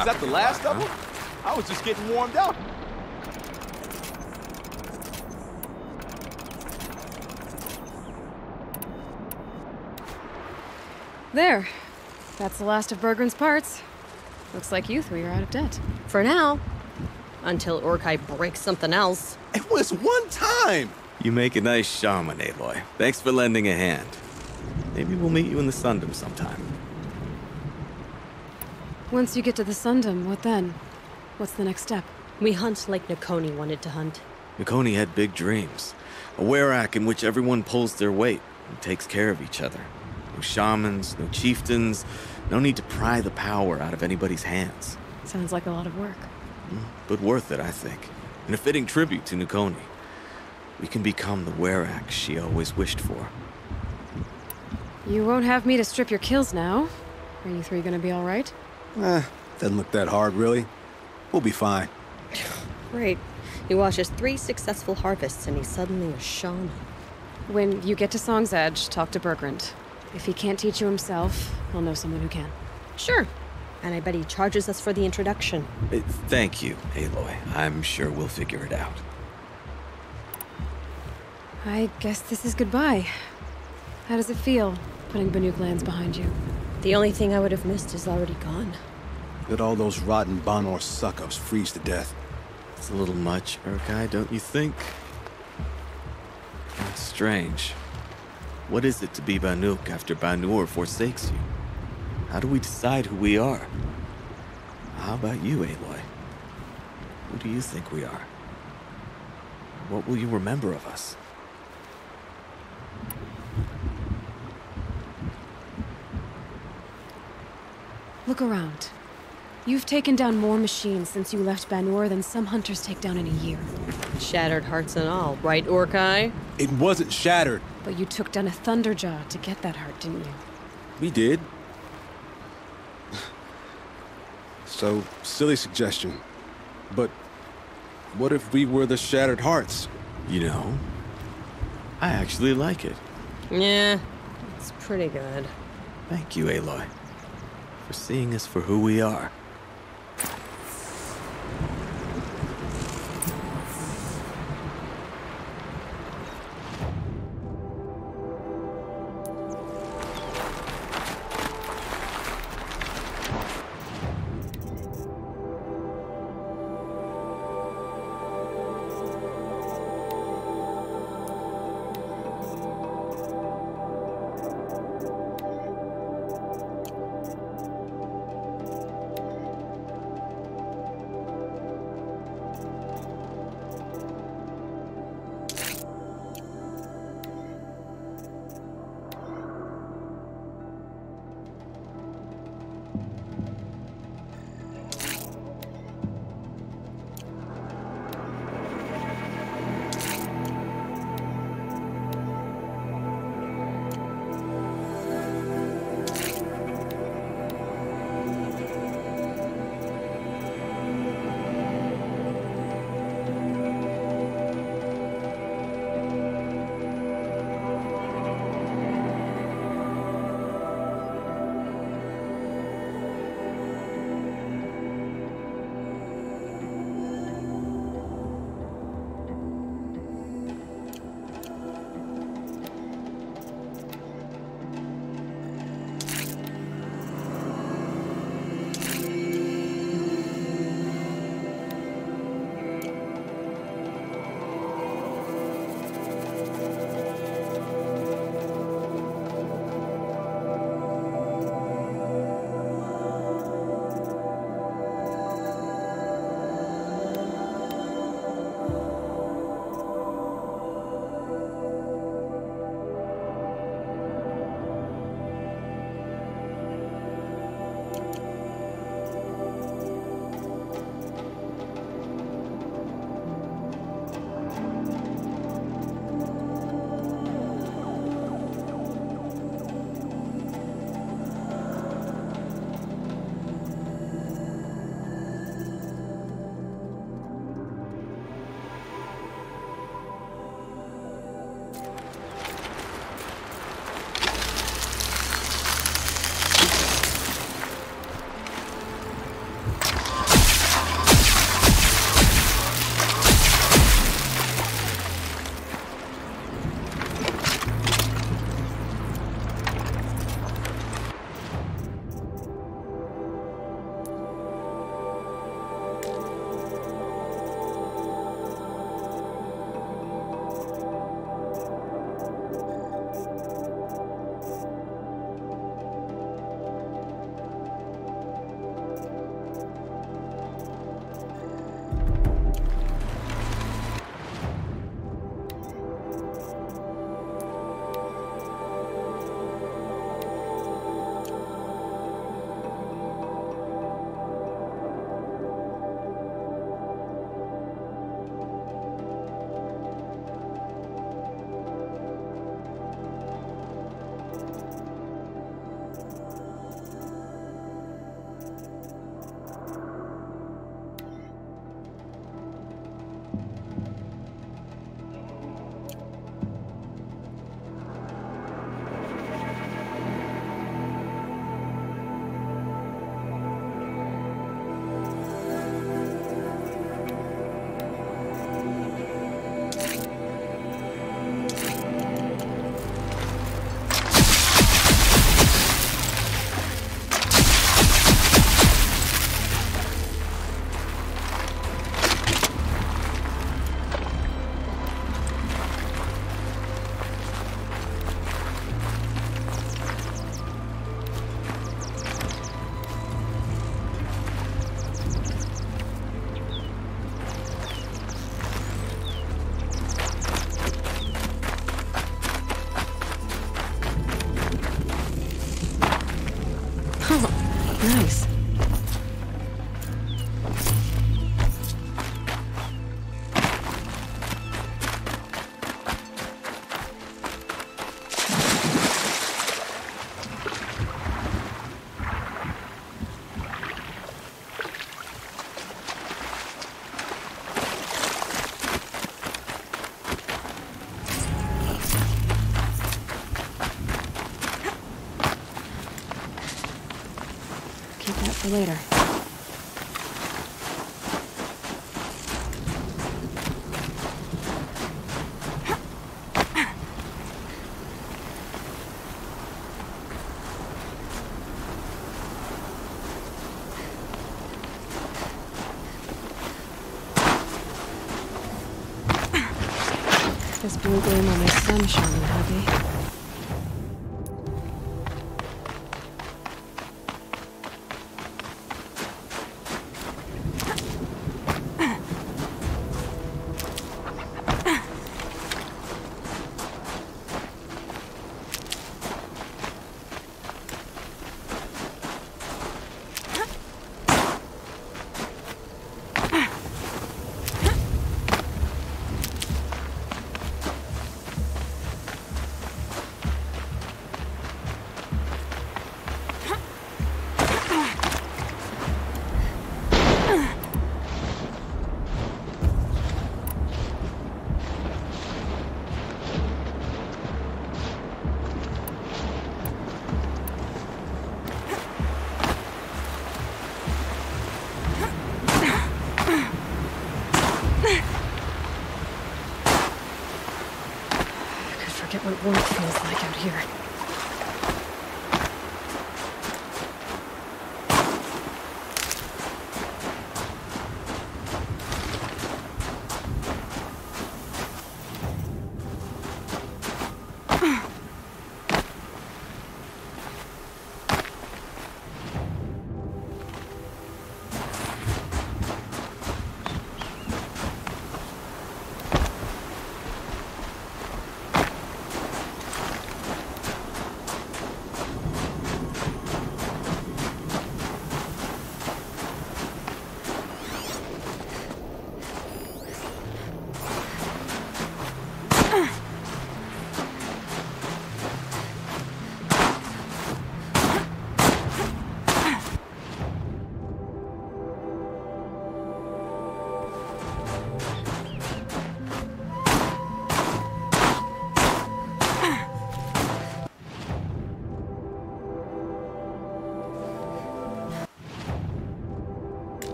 Is that the last talk, of huh? them? I was just getting warmed up. There. That's the last of Bergrend's parts. Looks like you three are out of debt. For now. Until Urkai breaks something else. It was one time! You make a nice shaman, Aloy. Thanks for lending a hand. Maybe we'll meet you in the Sundom sometime. Once you get to the Sundom, what then? What's the next step? We hunt like Nakoni wanted to hunt. Mikoni had big dreams. A Werak in which everyone pulls their weight and takes care of each other. No shamans, no chieftains, no need to pry the power out of anybody's hands. Sounds like a lot of work. Hmm, but worth it, I think. And a fitting tribute to Nukoni. We can become the Werak she always wished for. You won't have me to strip your kills now. Are you three gonna be alright? Eh, doesn't look that hard, really. We'll be fine. Great. He watches three successful harvests and he's suddenly a shaman. When you get to Song's Edge, talk to Bergrend. If he can't teach you himself, he'll know someone who can. Sure. And I bet he charges us for the introduction. Uh, Thank you, Aloy. I'm sure we'll figure it out. I guess this is goodbye. How does it feel, putting Banuk lands behind you? The only thing I would have missed is already gone. Let all those rotten Ban-Ur suck-ups freeze to death. It's a little much, Urkai, don't you think? That's strange. What is it to be Banuk after Ban-Ur forsakes you? How do we decide who we are? How about you, Aloy? Who do you think we are? What will you remember of us? Look around. You've taken down more machines since you left Ban-Ur than some hunters take down in a year. Shattered hearts and all, right, Urkai? It wasn't shattered. But you took down a Thunderjaw to get that heart, didn't you? We did. So, silly suggestion. But what if we were the Shattered Hearts? You know, I actually like it. Yeah, it's pretty good. Thank you, Aloy, for seeing us for who we are. For later. This blue gleam on the sun could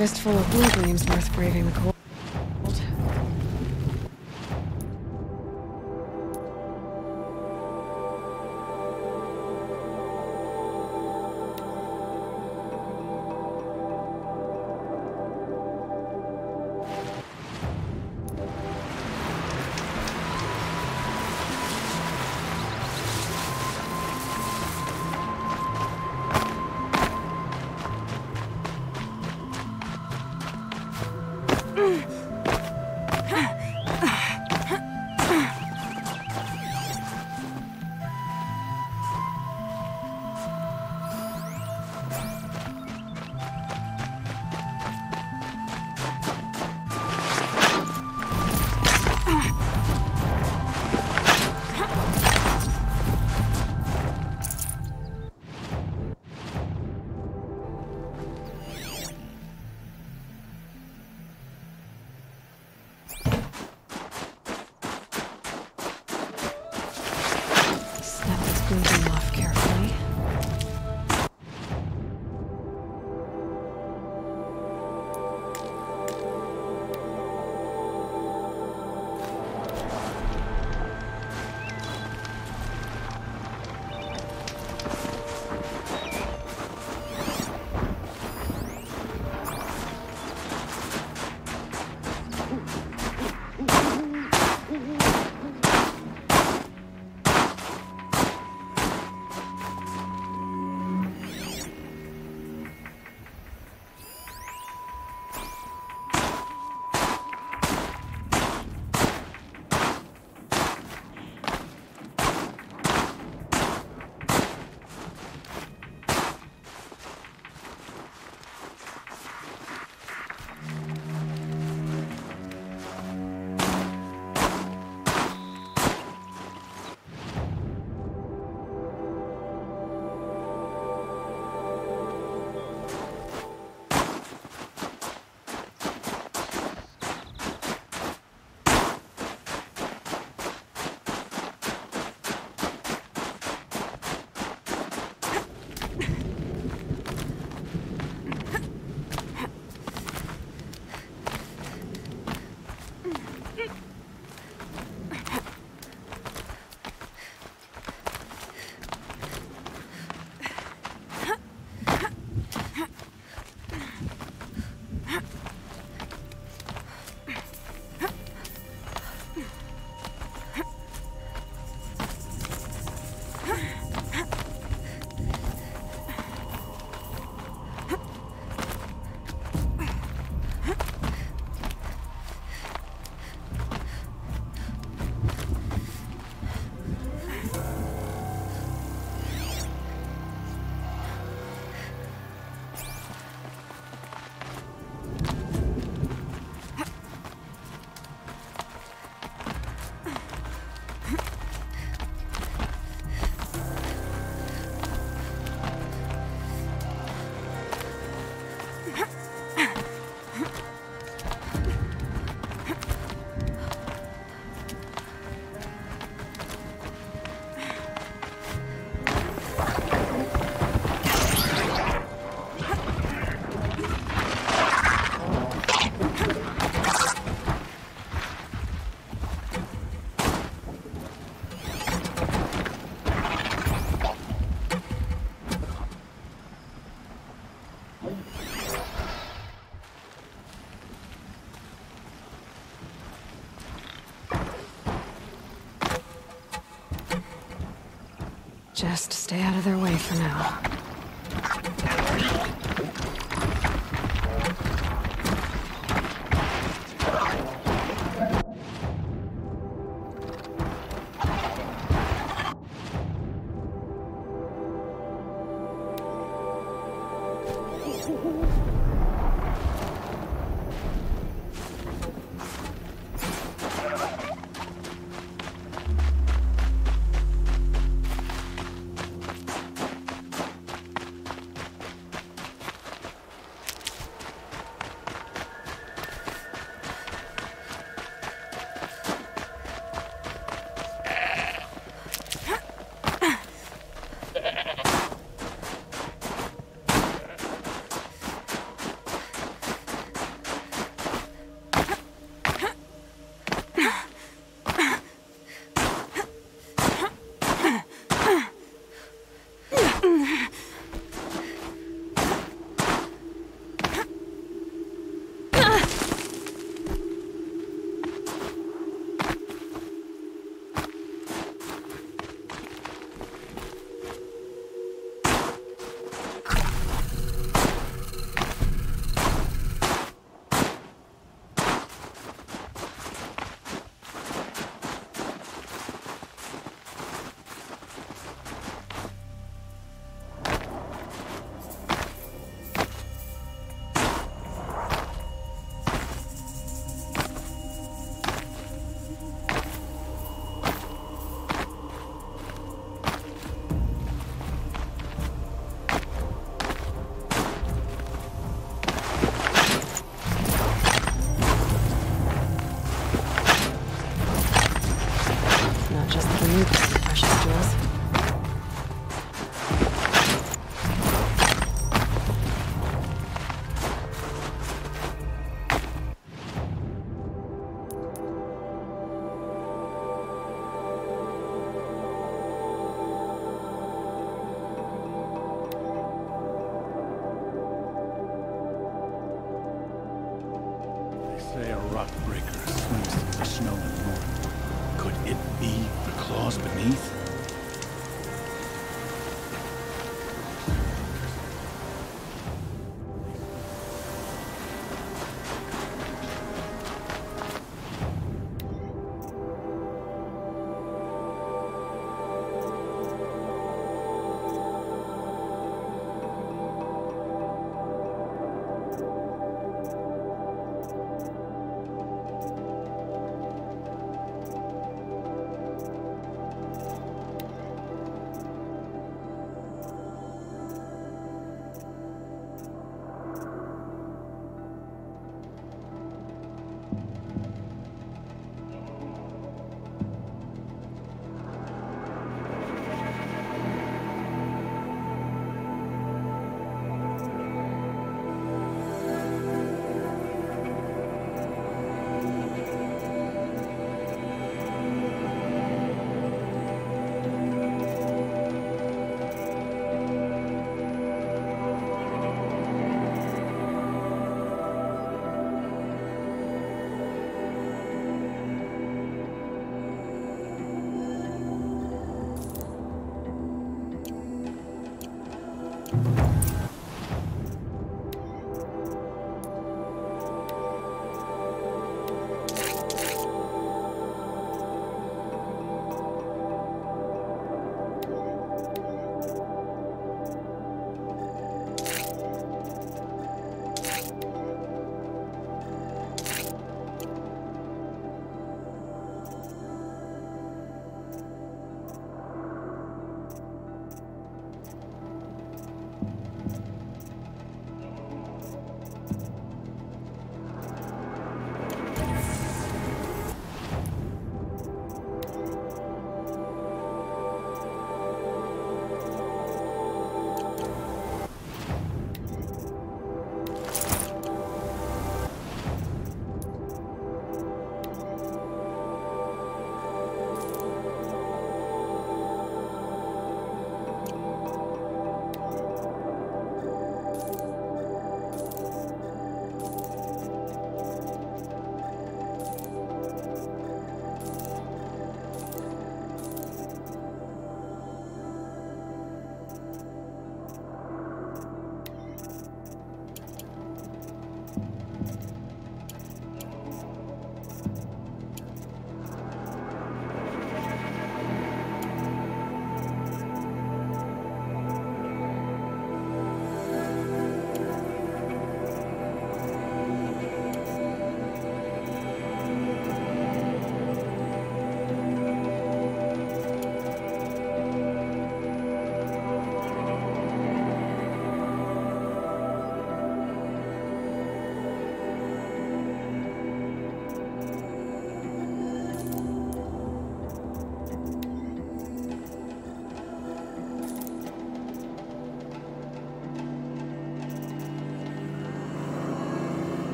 fistful of blue worth braving the cold.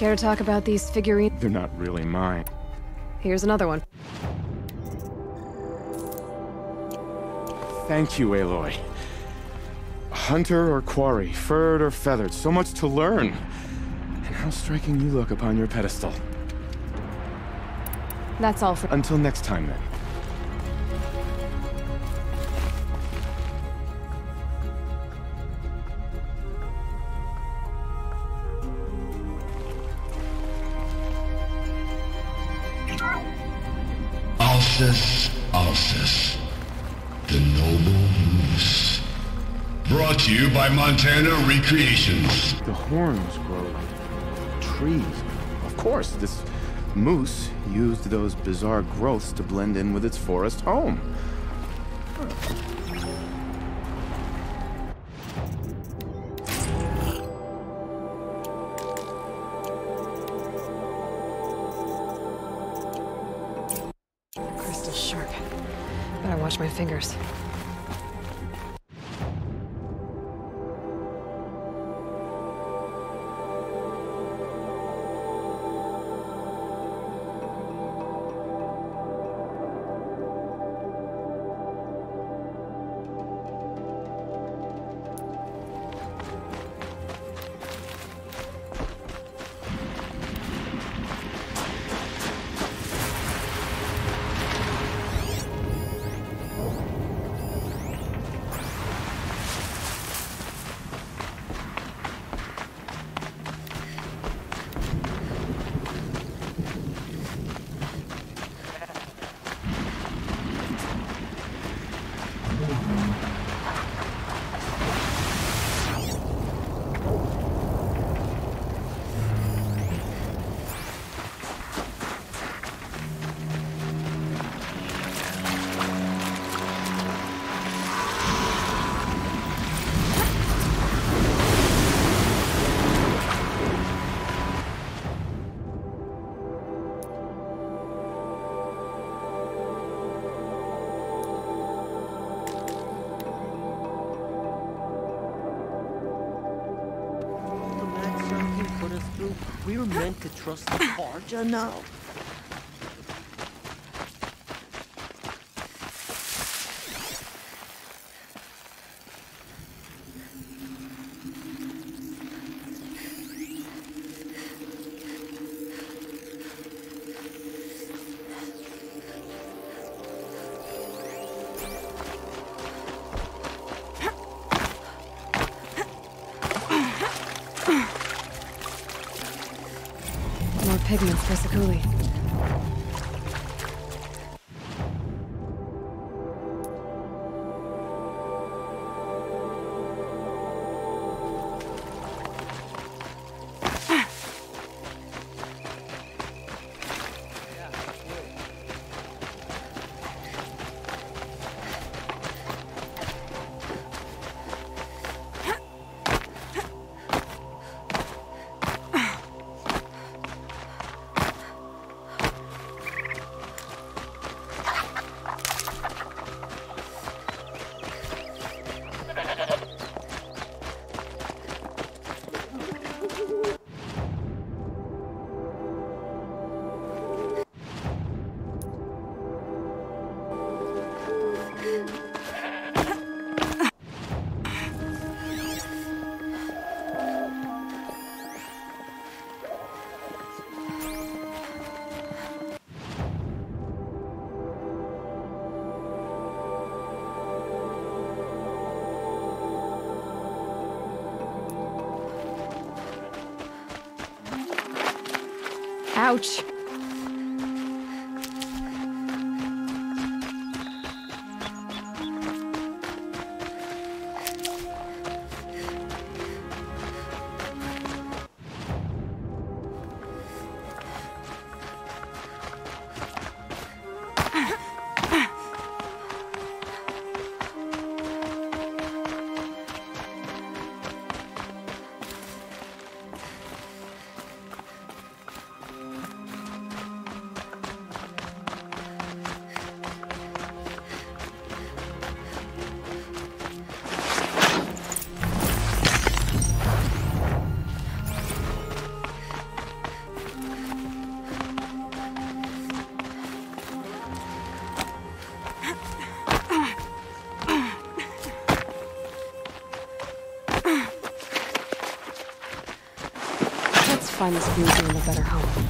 Care to talk about these figurines? They're not really mine. Here's another one. Thank you, Aloy. Hunter or quarry, furred or feathered, so much to learn. And how striking you look upon your pedestal. That's all for- Until next time, then. Alsus, the noble moose. Brought to you by Montana Recreations. The horns grow like trees. Of course, this moose used those bizarre growths to blend in with its forest home. The Ouch. Find this being a better home.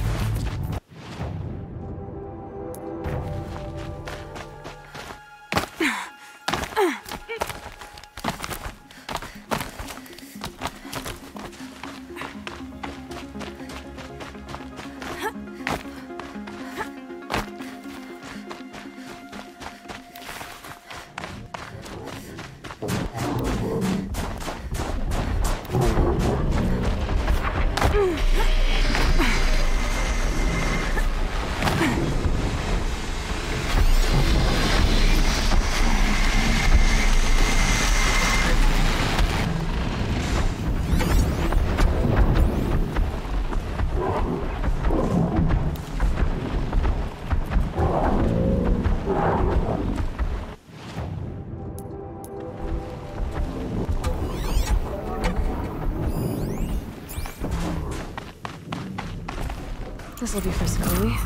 This will be for Scully.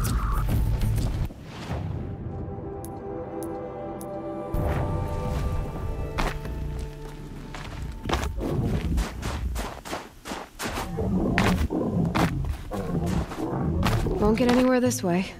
Won't get anywhere this way.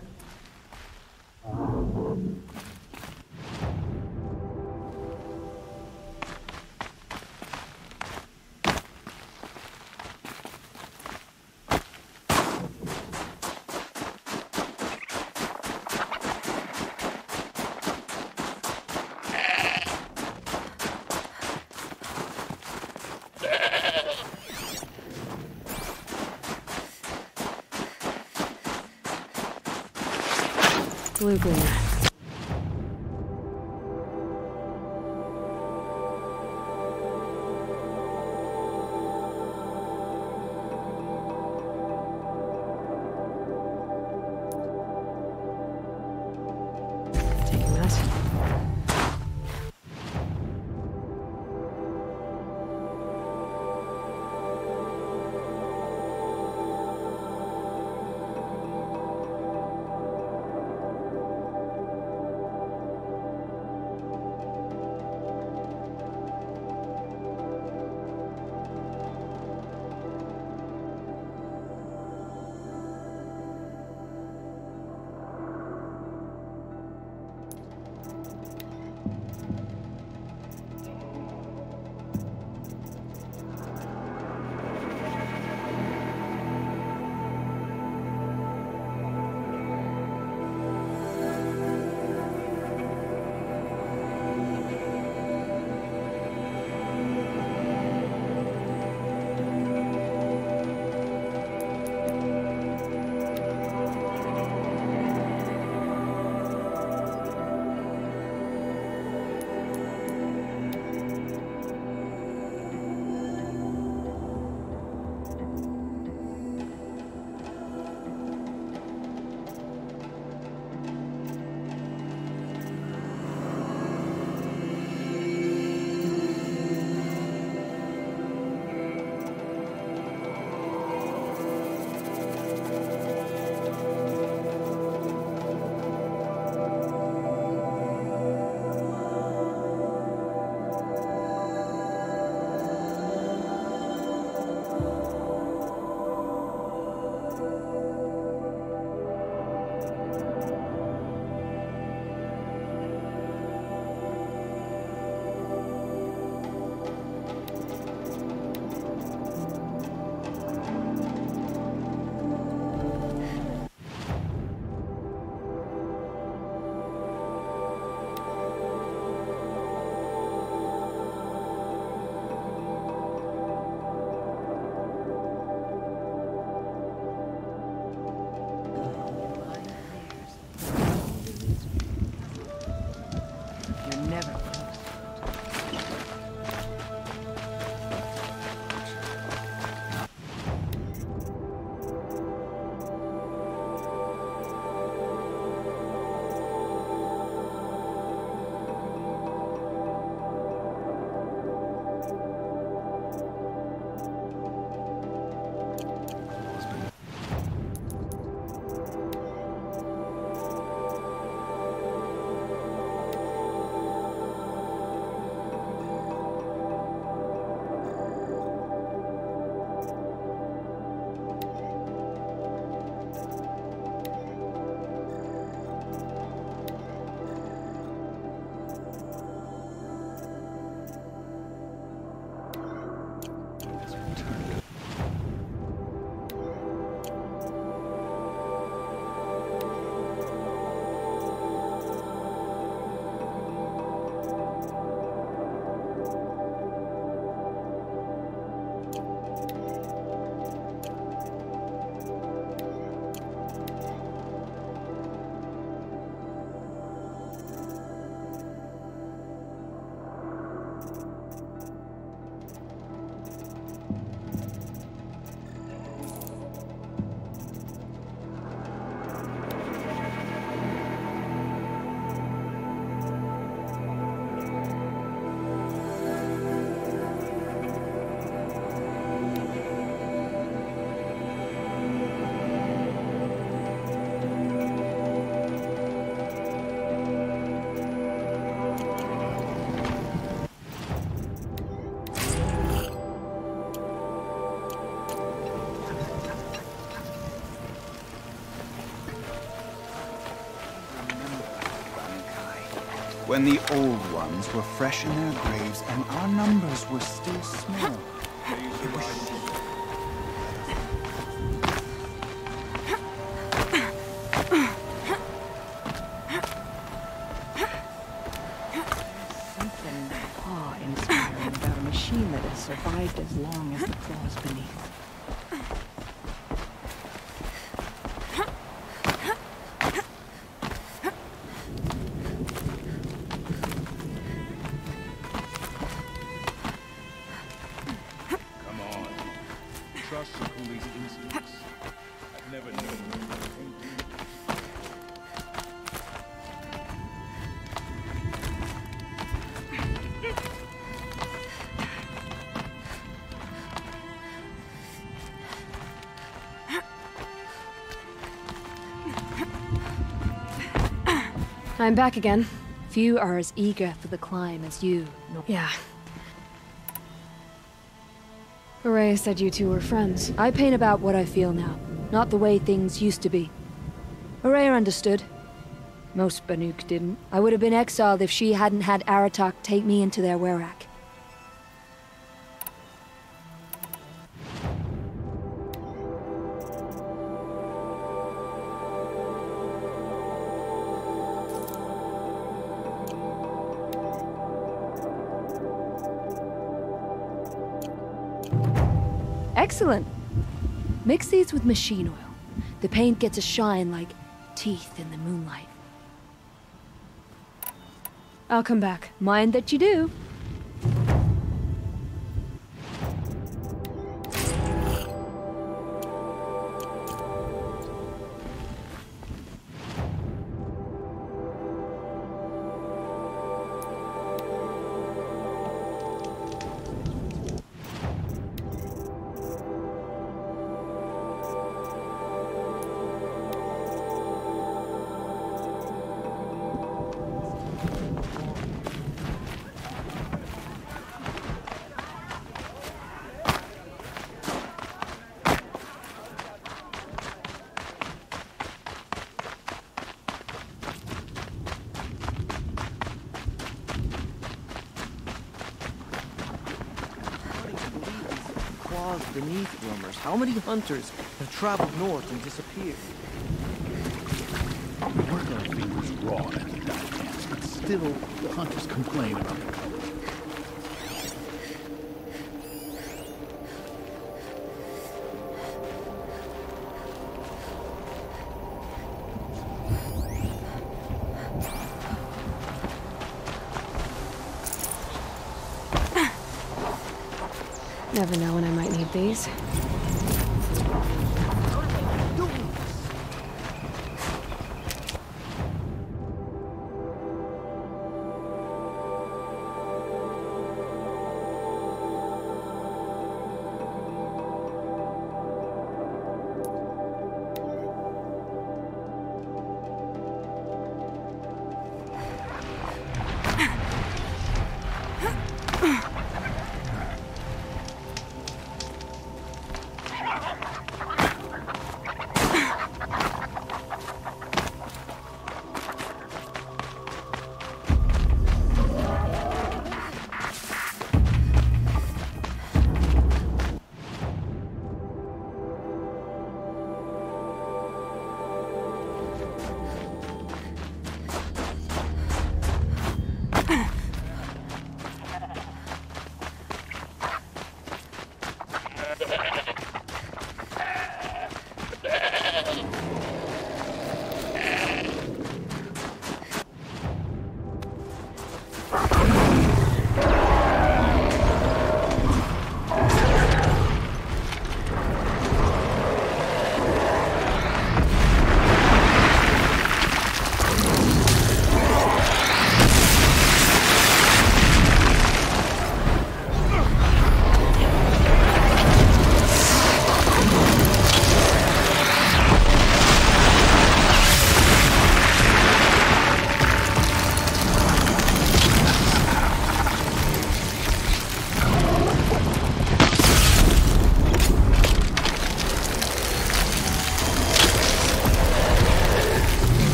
When the old ones were fresh in their graves and our numbers were still small. It was Something awe-inspiring about a machine that has survived as long as the claws beneath. I'm back again. Few are as eager for the climb as you. Yeah. Ourea said you two were friends. I paint about what I feel now, not the way things used to be. Ourea understood. Most Banuk didn't. I would have been exiled if she hadn't had Aratak take me into their Werak. Machine oil. The paint gets a shine like teeth in the moonlight. I'll come back. Mind that you do. Rumors. Hunters have traveled north and disappeared? We work our fingers raw at the dye but still, the hunters complain about the color. Never know when I might need these.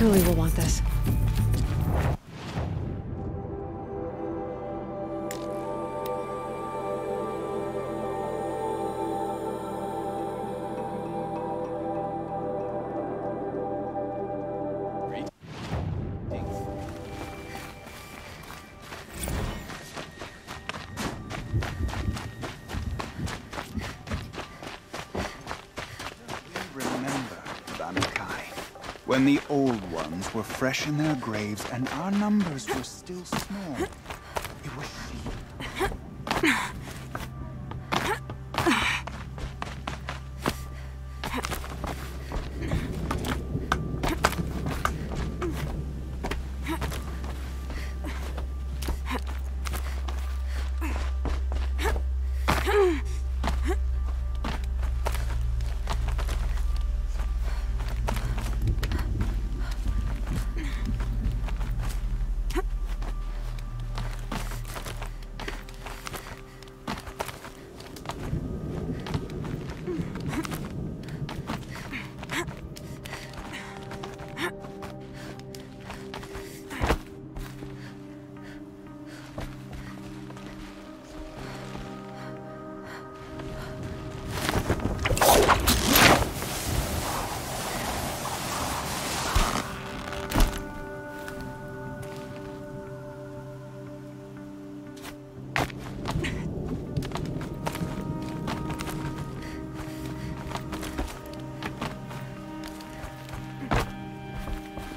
Sakuli will want this. When the old ones were fresh in their graves and our numbers were still small.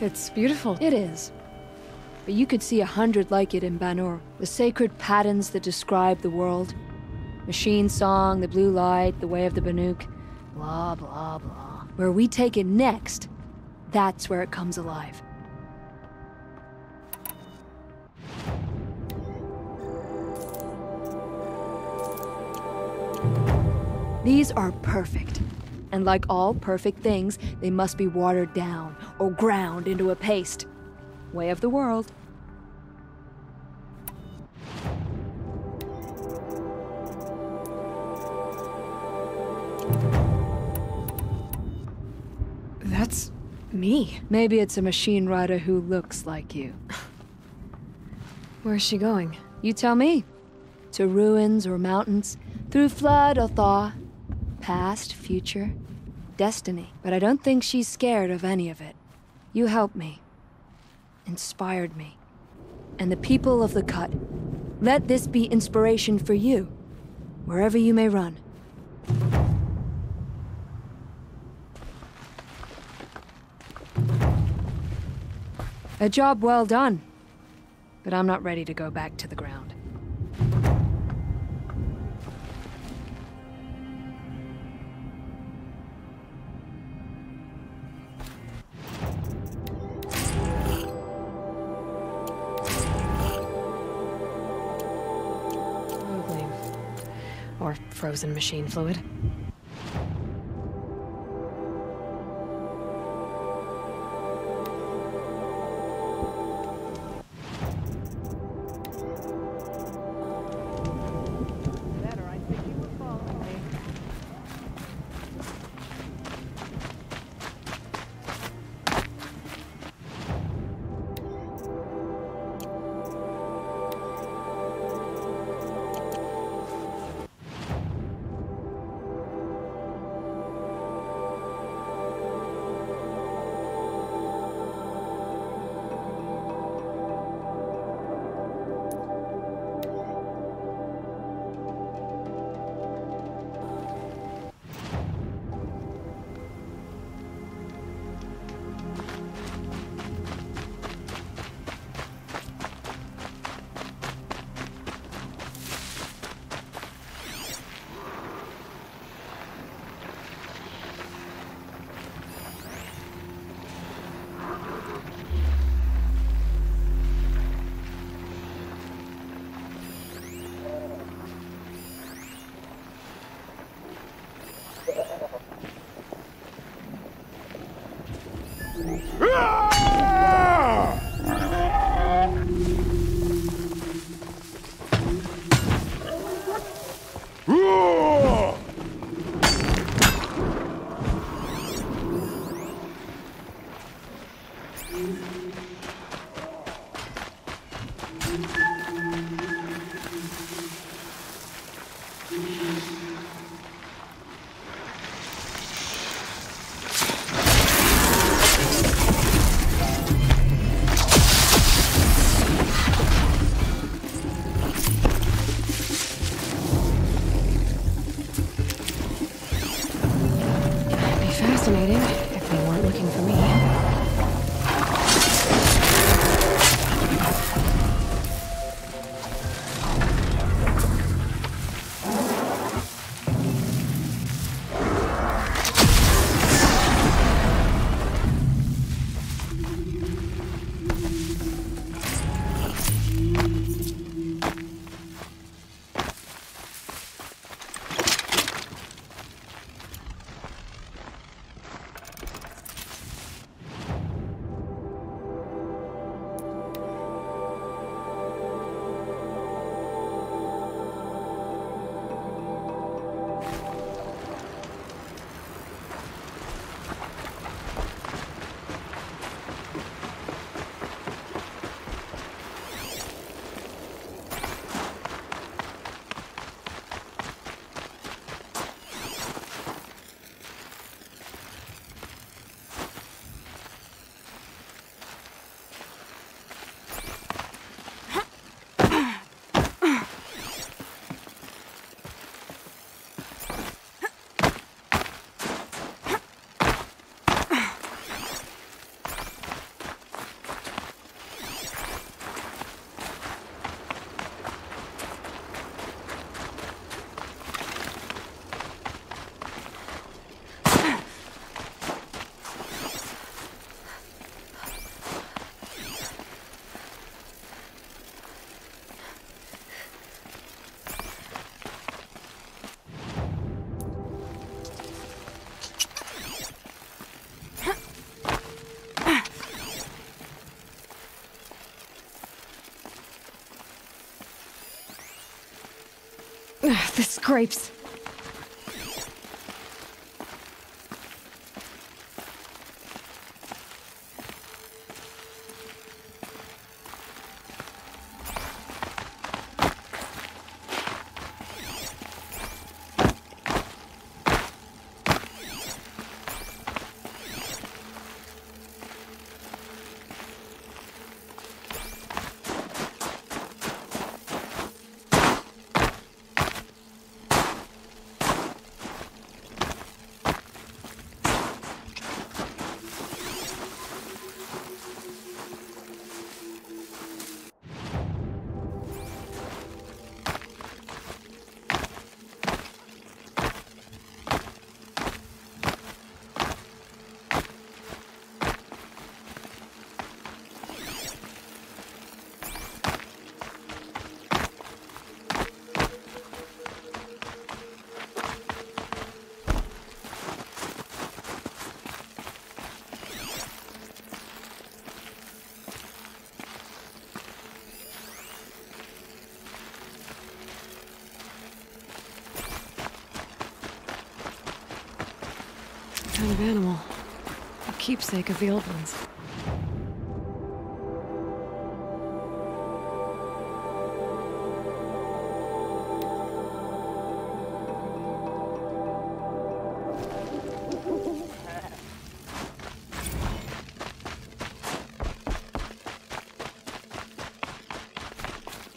It's beautiful. It is. But you could see a hundred like it in Ban-Ur. The sacred patterns that describe the world. Machine song, the blue light, the way of the Banuk. Blah, blah, blah. Where we take it next, that's where it comes alive. These are perfect. And like all perfect things, they must be watered down or ground into a paste. Way of the world. That's me. Maybe it's a machine rider who looks like you. Where's she going? You tell me. To ruins or mountains, through flood or thaw, past, future, destiny. But I don't think she's scared of any of it. You helped me, inspired me, and the people of the Cut. Let this be inspiration for you, wherever you may run. A job well done. But I'm not ready to go back to the ground. Frozen machine fluid. The scrapes. Keepsake of the old ones.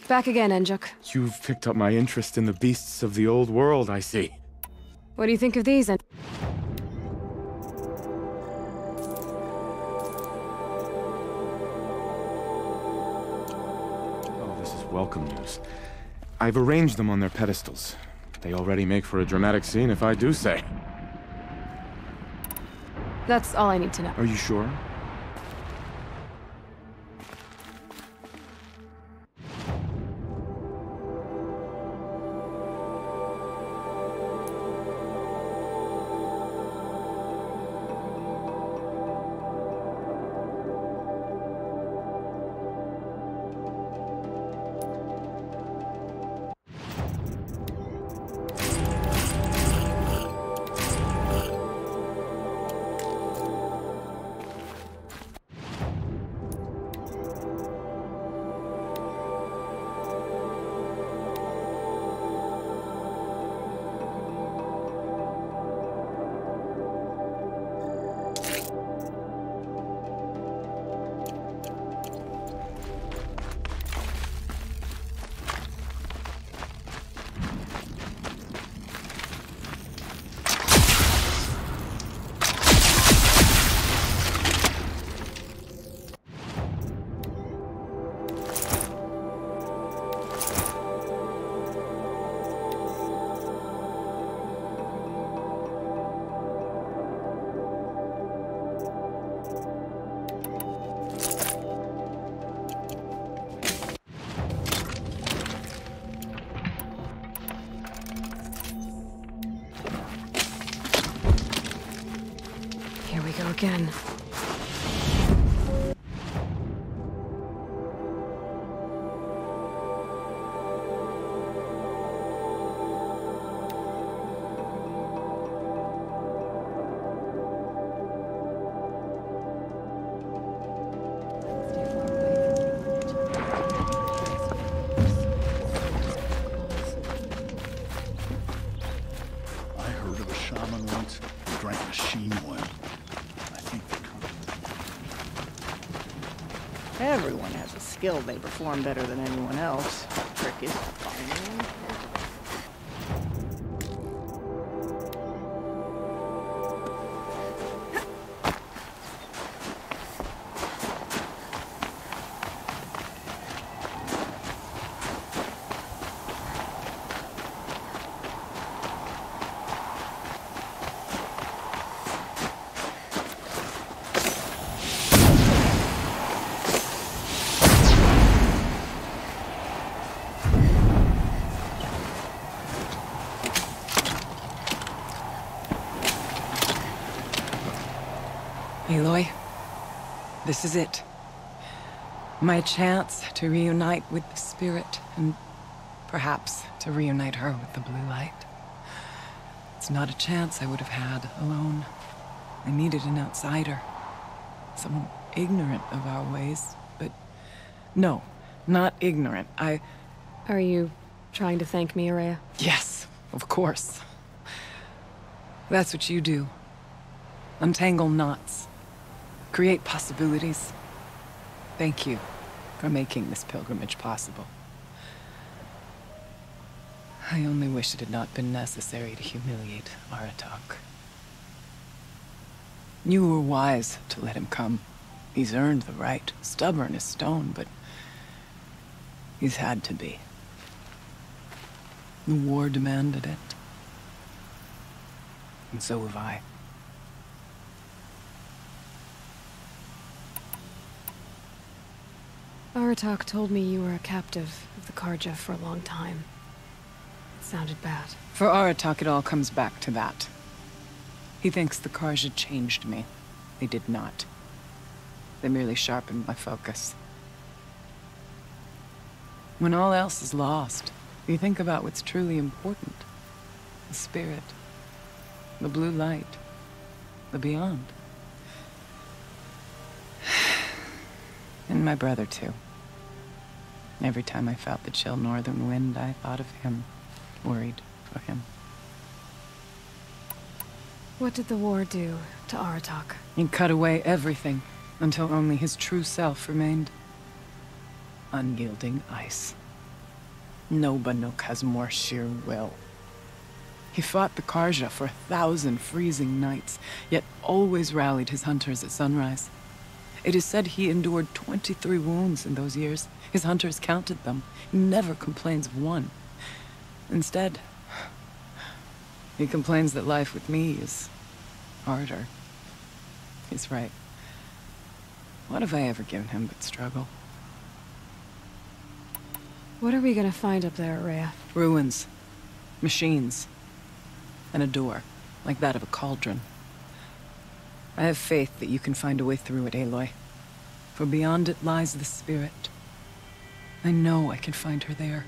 Back again, Enjuk. You've picked up my interest in the beasts of the old world, I see. What do you think of these? I've arranged them on their pedestals. They already make for a dramatic scene, if I do say. That's all I need to know. Are you sure? Skill they perform better than this is it. My chance to reunite with the spirit, and perhaps to reunite her with the blue light. It's not a chance I would have had alone. I needed an outsider. Someone ignorant of our ways, but no, not ignorant. I. Are you trying to thank me, Ourea? Yes, of course. That's what you do. Untangle knots. Create possibilities. Thank you for making this pilgrimage possible. I only wish it had not been necessary to humiliate Aratak. You were wise to let him come. He's earned the right. Stubborn as stone, but he's had to be. The war demanded it. And so have I. Aratak told me you were a captive of the Carja for a long time. It sounded bad. For Aratak, it all comes back to that. He thinks the Carja changed me. They did not. They merely sharpened my focus. When all else is lost, you think about what's truly important. The spirit. The blue light. The beyond. And my brother, too. Every time I felt the chill northern wind, I thought of him. Worried for him. What did the war do to Aratak? He cut away everything until only his true self remained. Unyielding ice. No Banuk has more sheer will. He fought the Carja for a thousand freezing nights, yet always rallied his hunters at sunrise. It is said he endured 23 wounds in those years. His hunters counted them. He never complains of one. Instead, he complains that life with me is harder. He's right. What have I ever given him but struggle? What are we gonna find up there, Ourea? Ruins. Machines. And a door, like that of a cauldron. I have faith that you can find a way through it, Aloy. For beyond it lies the spirit. I know I can find her there.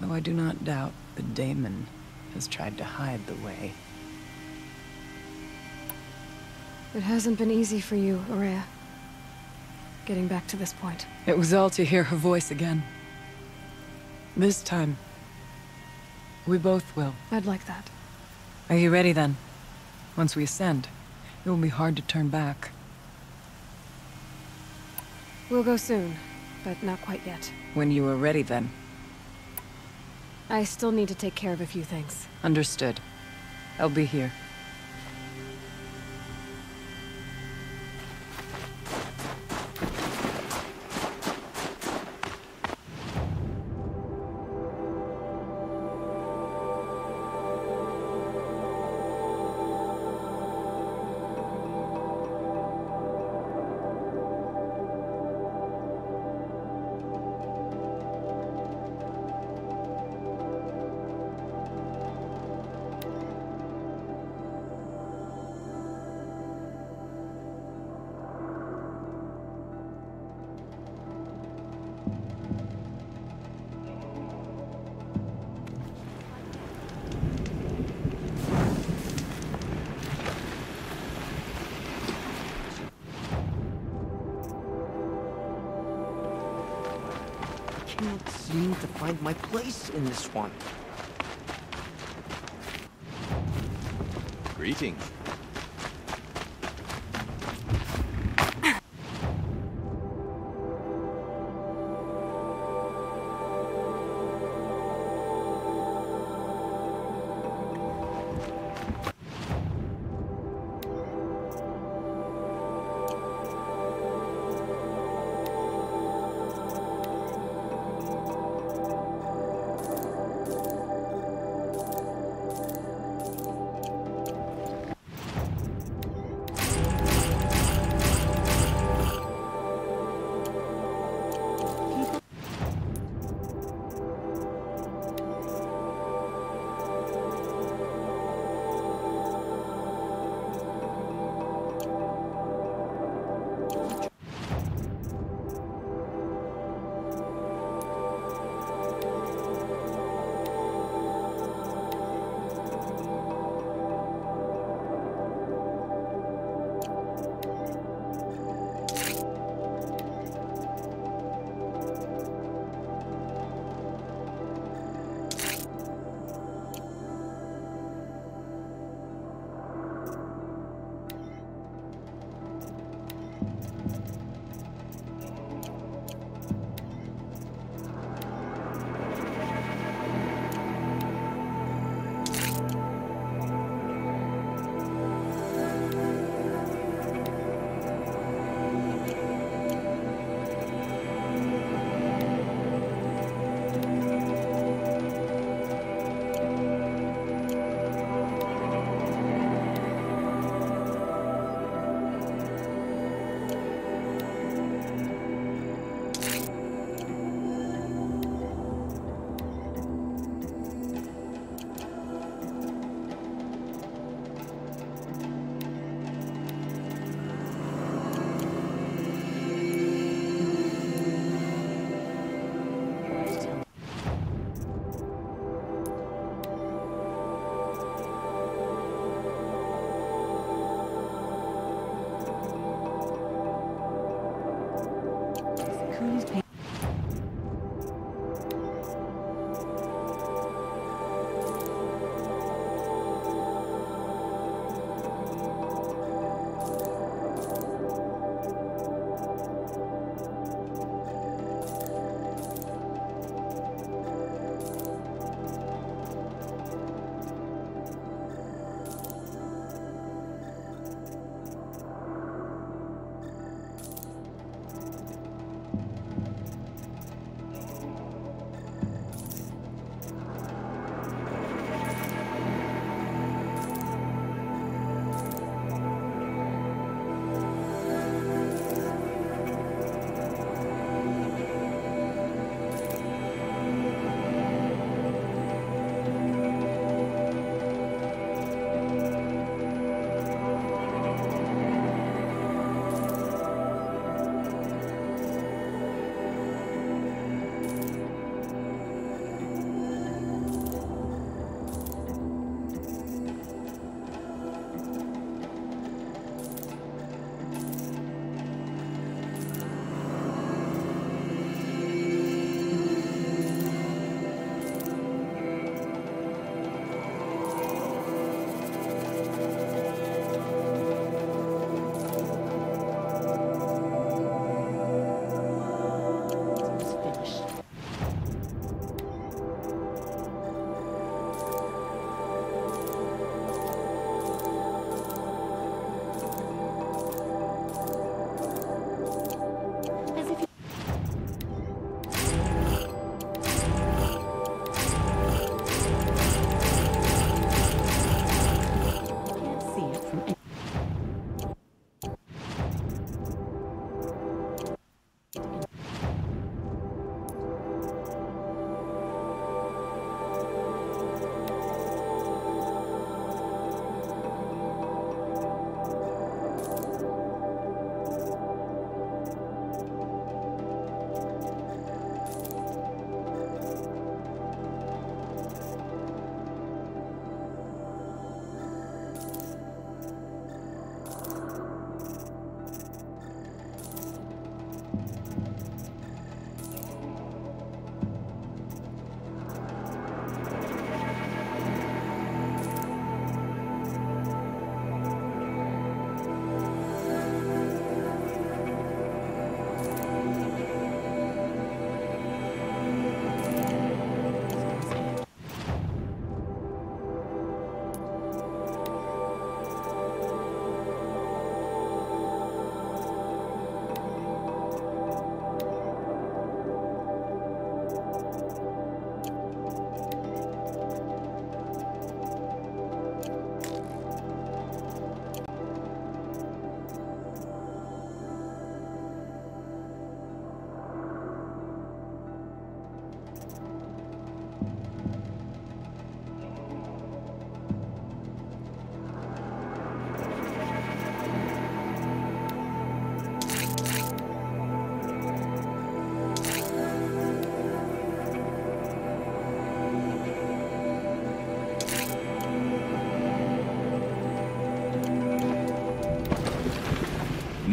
Though I do not doubt the daemon has tried to hide the way. It hasn't been easy for you, Ourea. Getting back to this point. It was all to hear her voice again. This time, we both will. I'd like that. Are you ready then? Once we ascend, it will be hard to turn back. We'll go soon, but not quite yet. When you are ready then. I still need to take care of a few things. Understood. I'll be here. In this one. Greetings.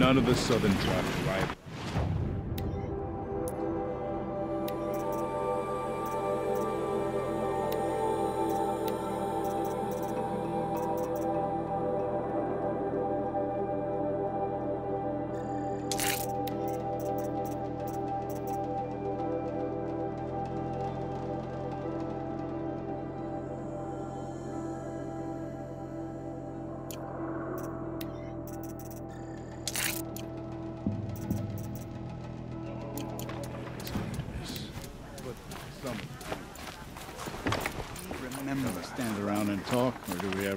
None of the southern tribes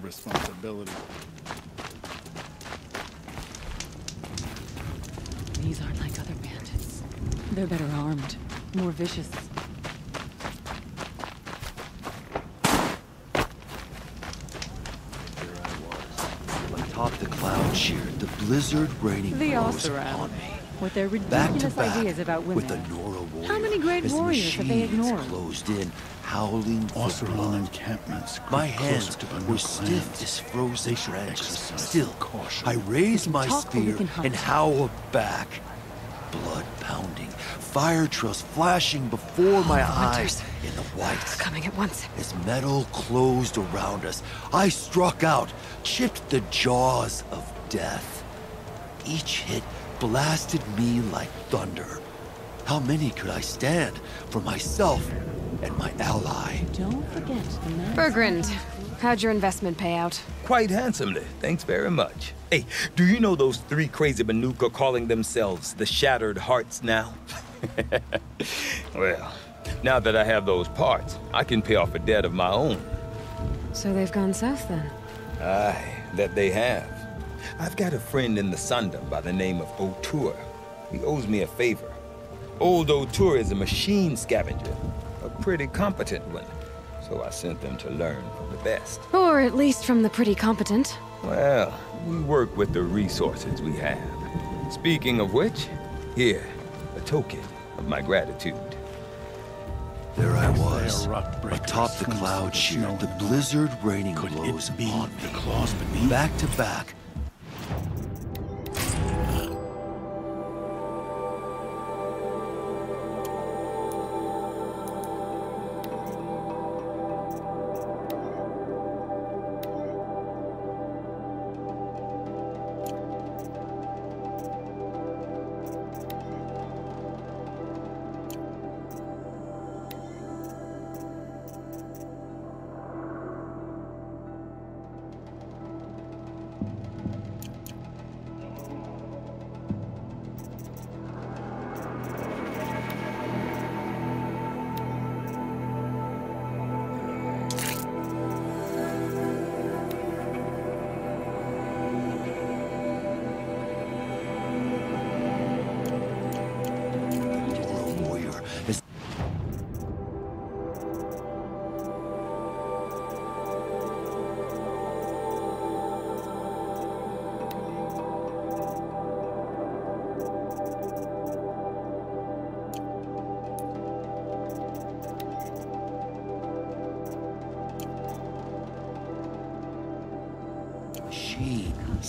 responsibility? These aren't like other bandits. They're better armed, more vicious. Atop the cloud sheer, the blizzard raining The blows upon me. with their Back to ridiculous back ideas about women. with the Nora warrior. How many great as the warriors have they machines ignored? closed in, howling for Oseram blood. encampments My closer hands to the were Banuk stiff as frozen They should branches. Still, caution. I raise my talk, but we spear and howl back. Blood pounding, fire trails flashing before my eyes Hunters. in the white. Coming at once. As metal closed around us, I struck out, chipped the jaws of death. Each hit blasted me like thunder. How many could I stand for myself and my ally? Don't forget the man. Bergrend, how'd your investment pay out? Quite handsomely, thanks very much. Hey, do you know those three crazy Banuk are calling themselves the Shattered Hearts now? well, now that I have those parts, I can pay off a debt of my own. So they've gone south then. Aye, that they have. I've got a friend in the Sundom by the name of O'Toole. He owes me a favor. Old O'Toole is a machine scavenger, a pretty competent one. So I sent them to learn from the best. Or at least from the pretty competent. Well, we work with the resources we have. Speaking of which, here, a token of my gratitude. There I was, rock breaker atop the cloud through the sheer, snow the and blizzard raining Could blows it be upon the me. claws beneath? Back to back,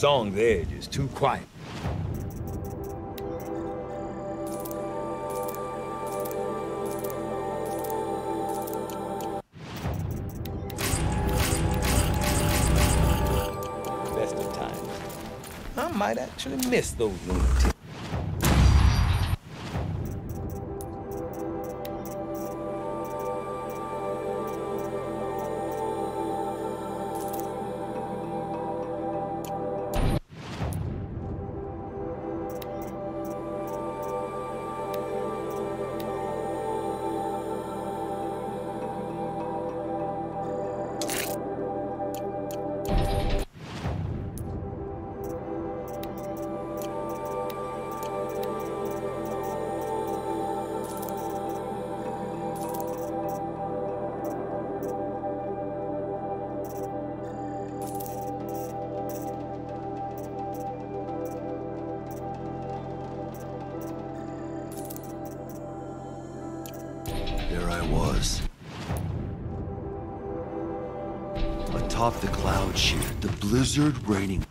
Song's edge is too quiet. Best of times. I might actually miss those lunatics. raining.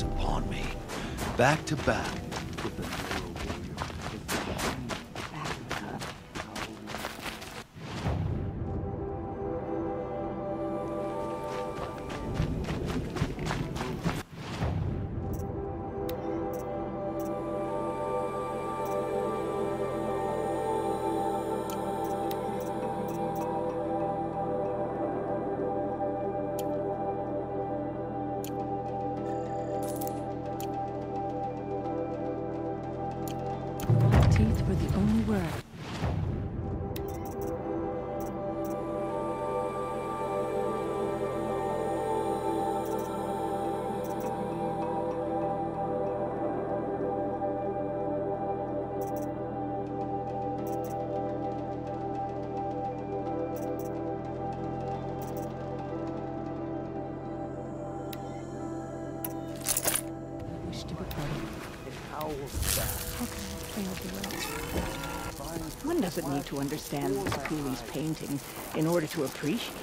Upon me, back to back. Painting in order to appreciate.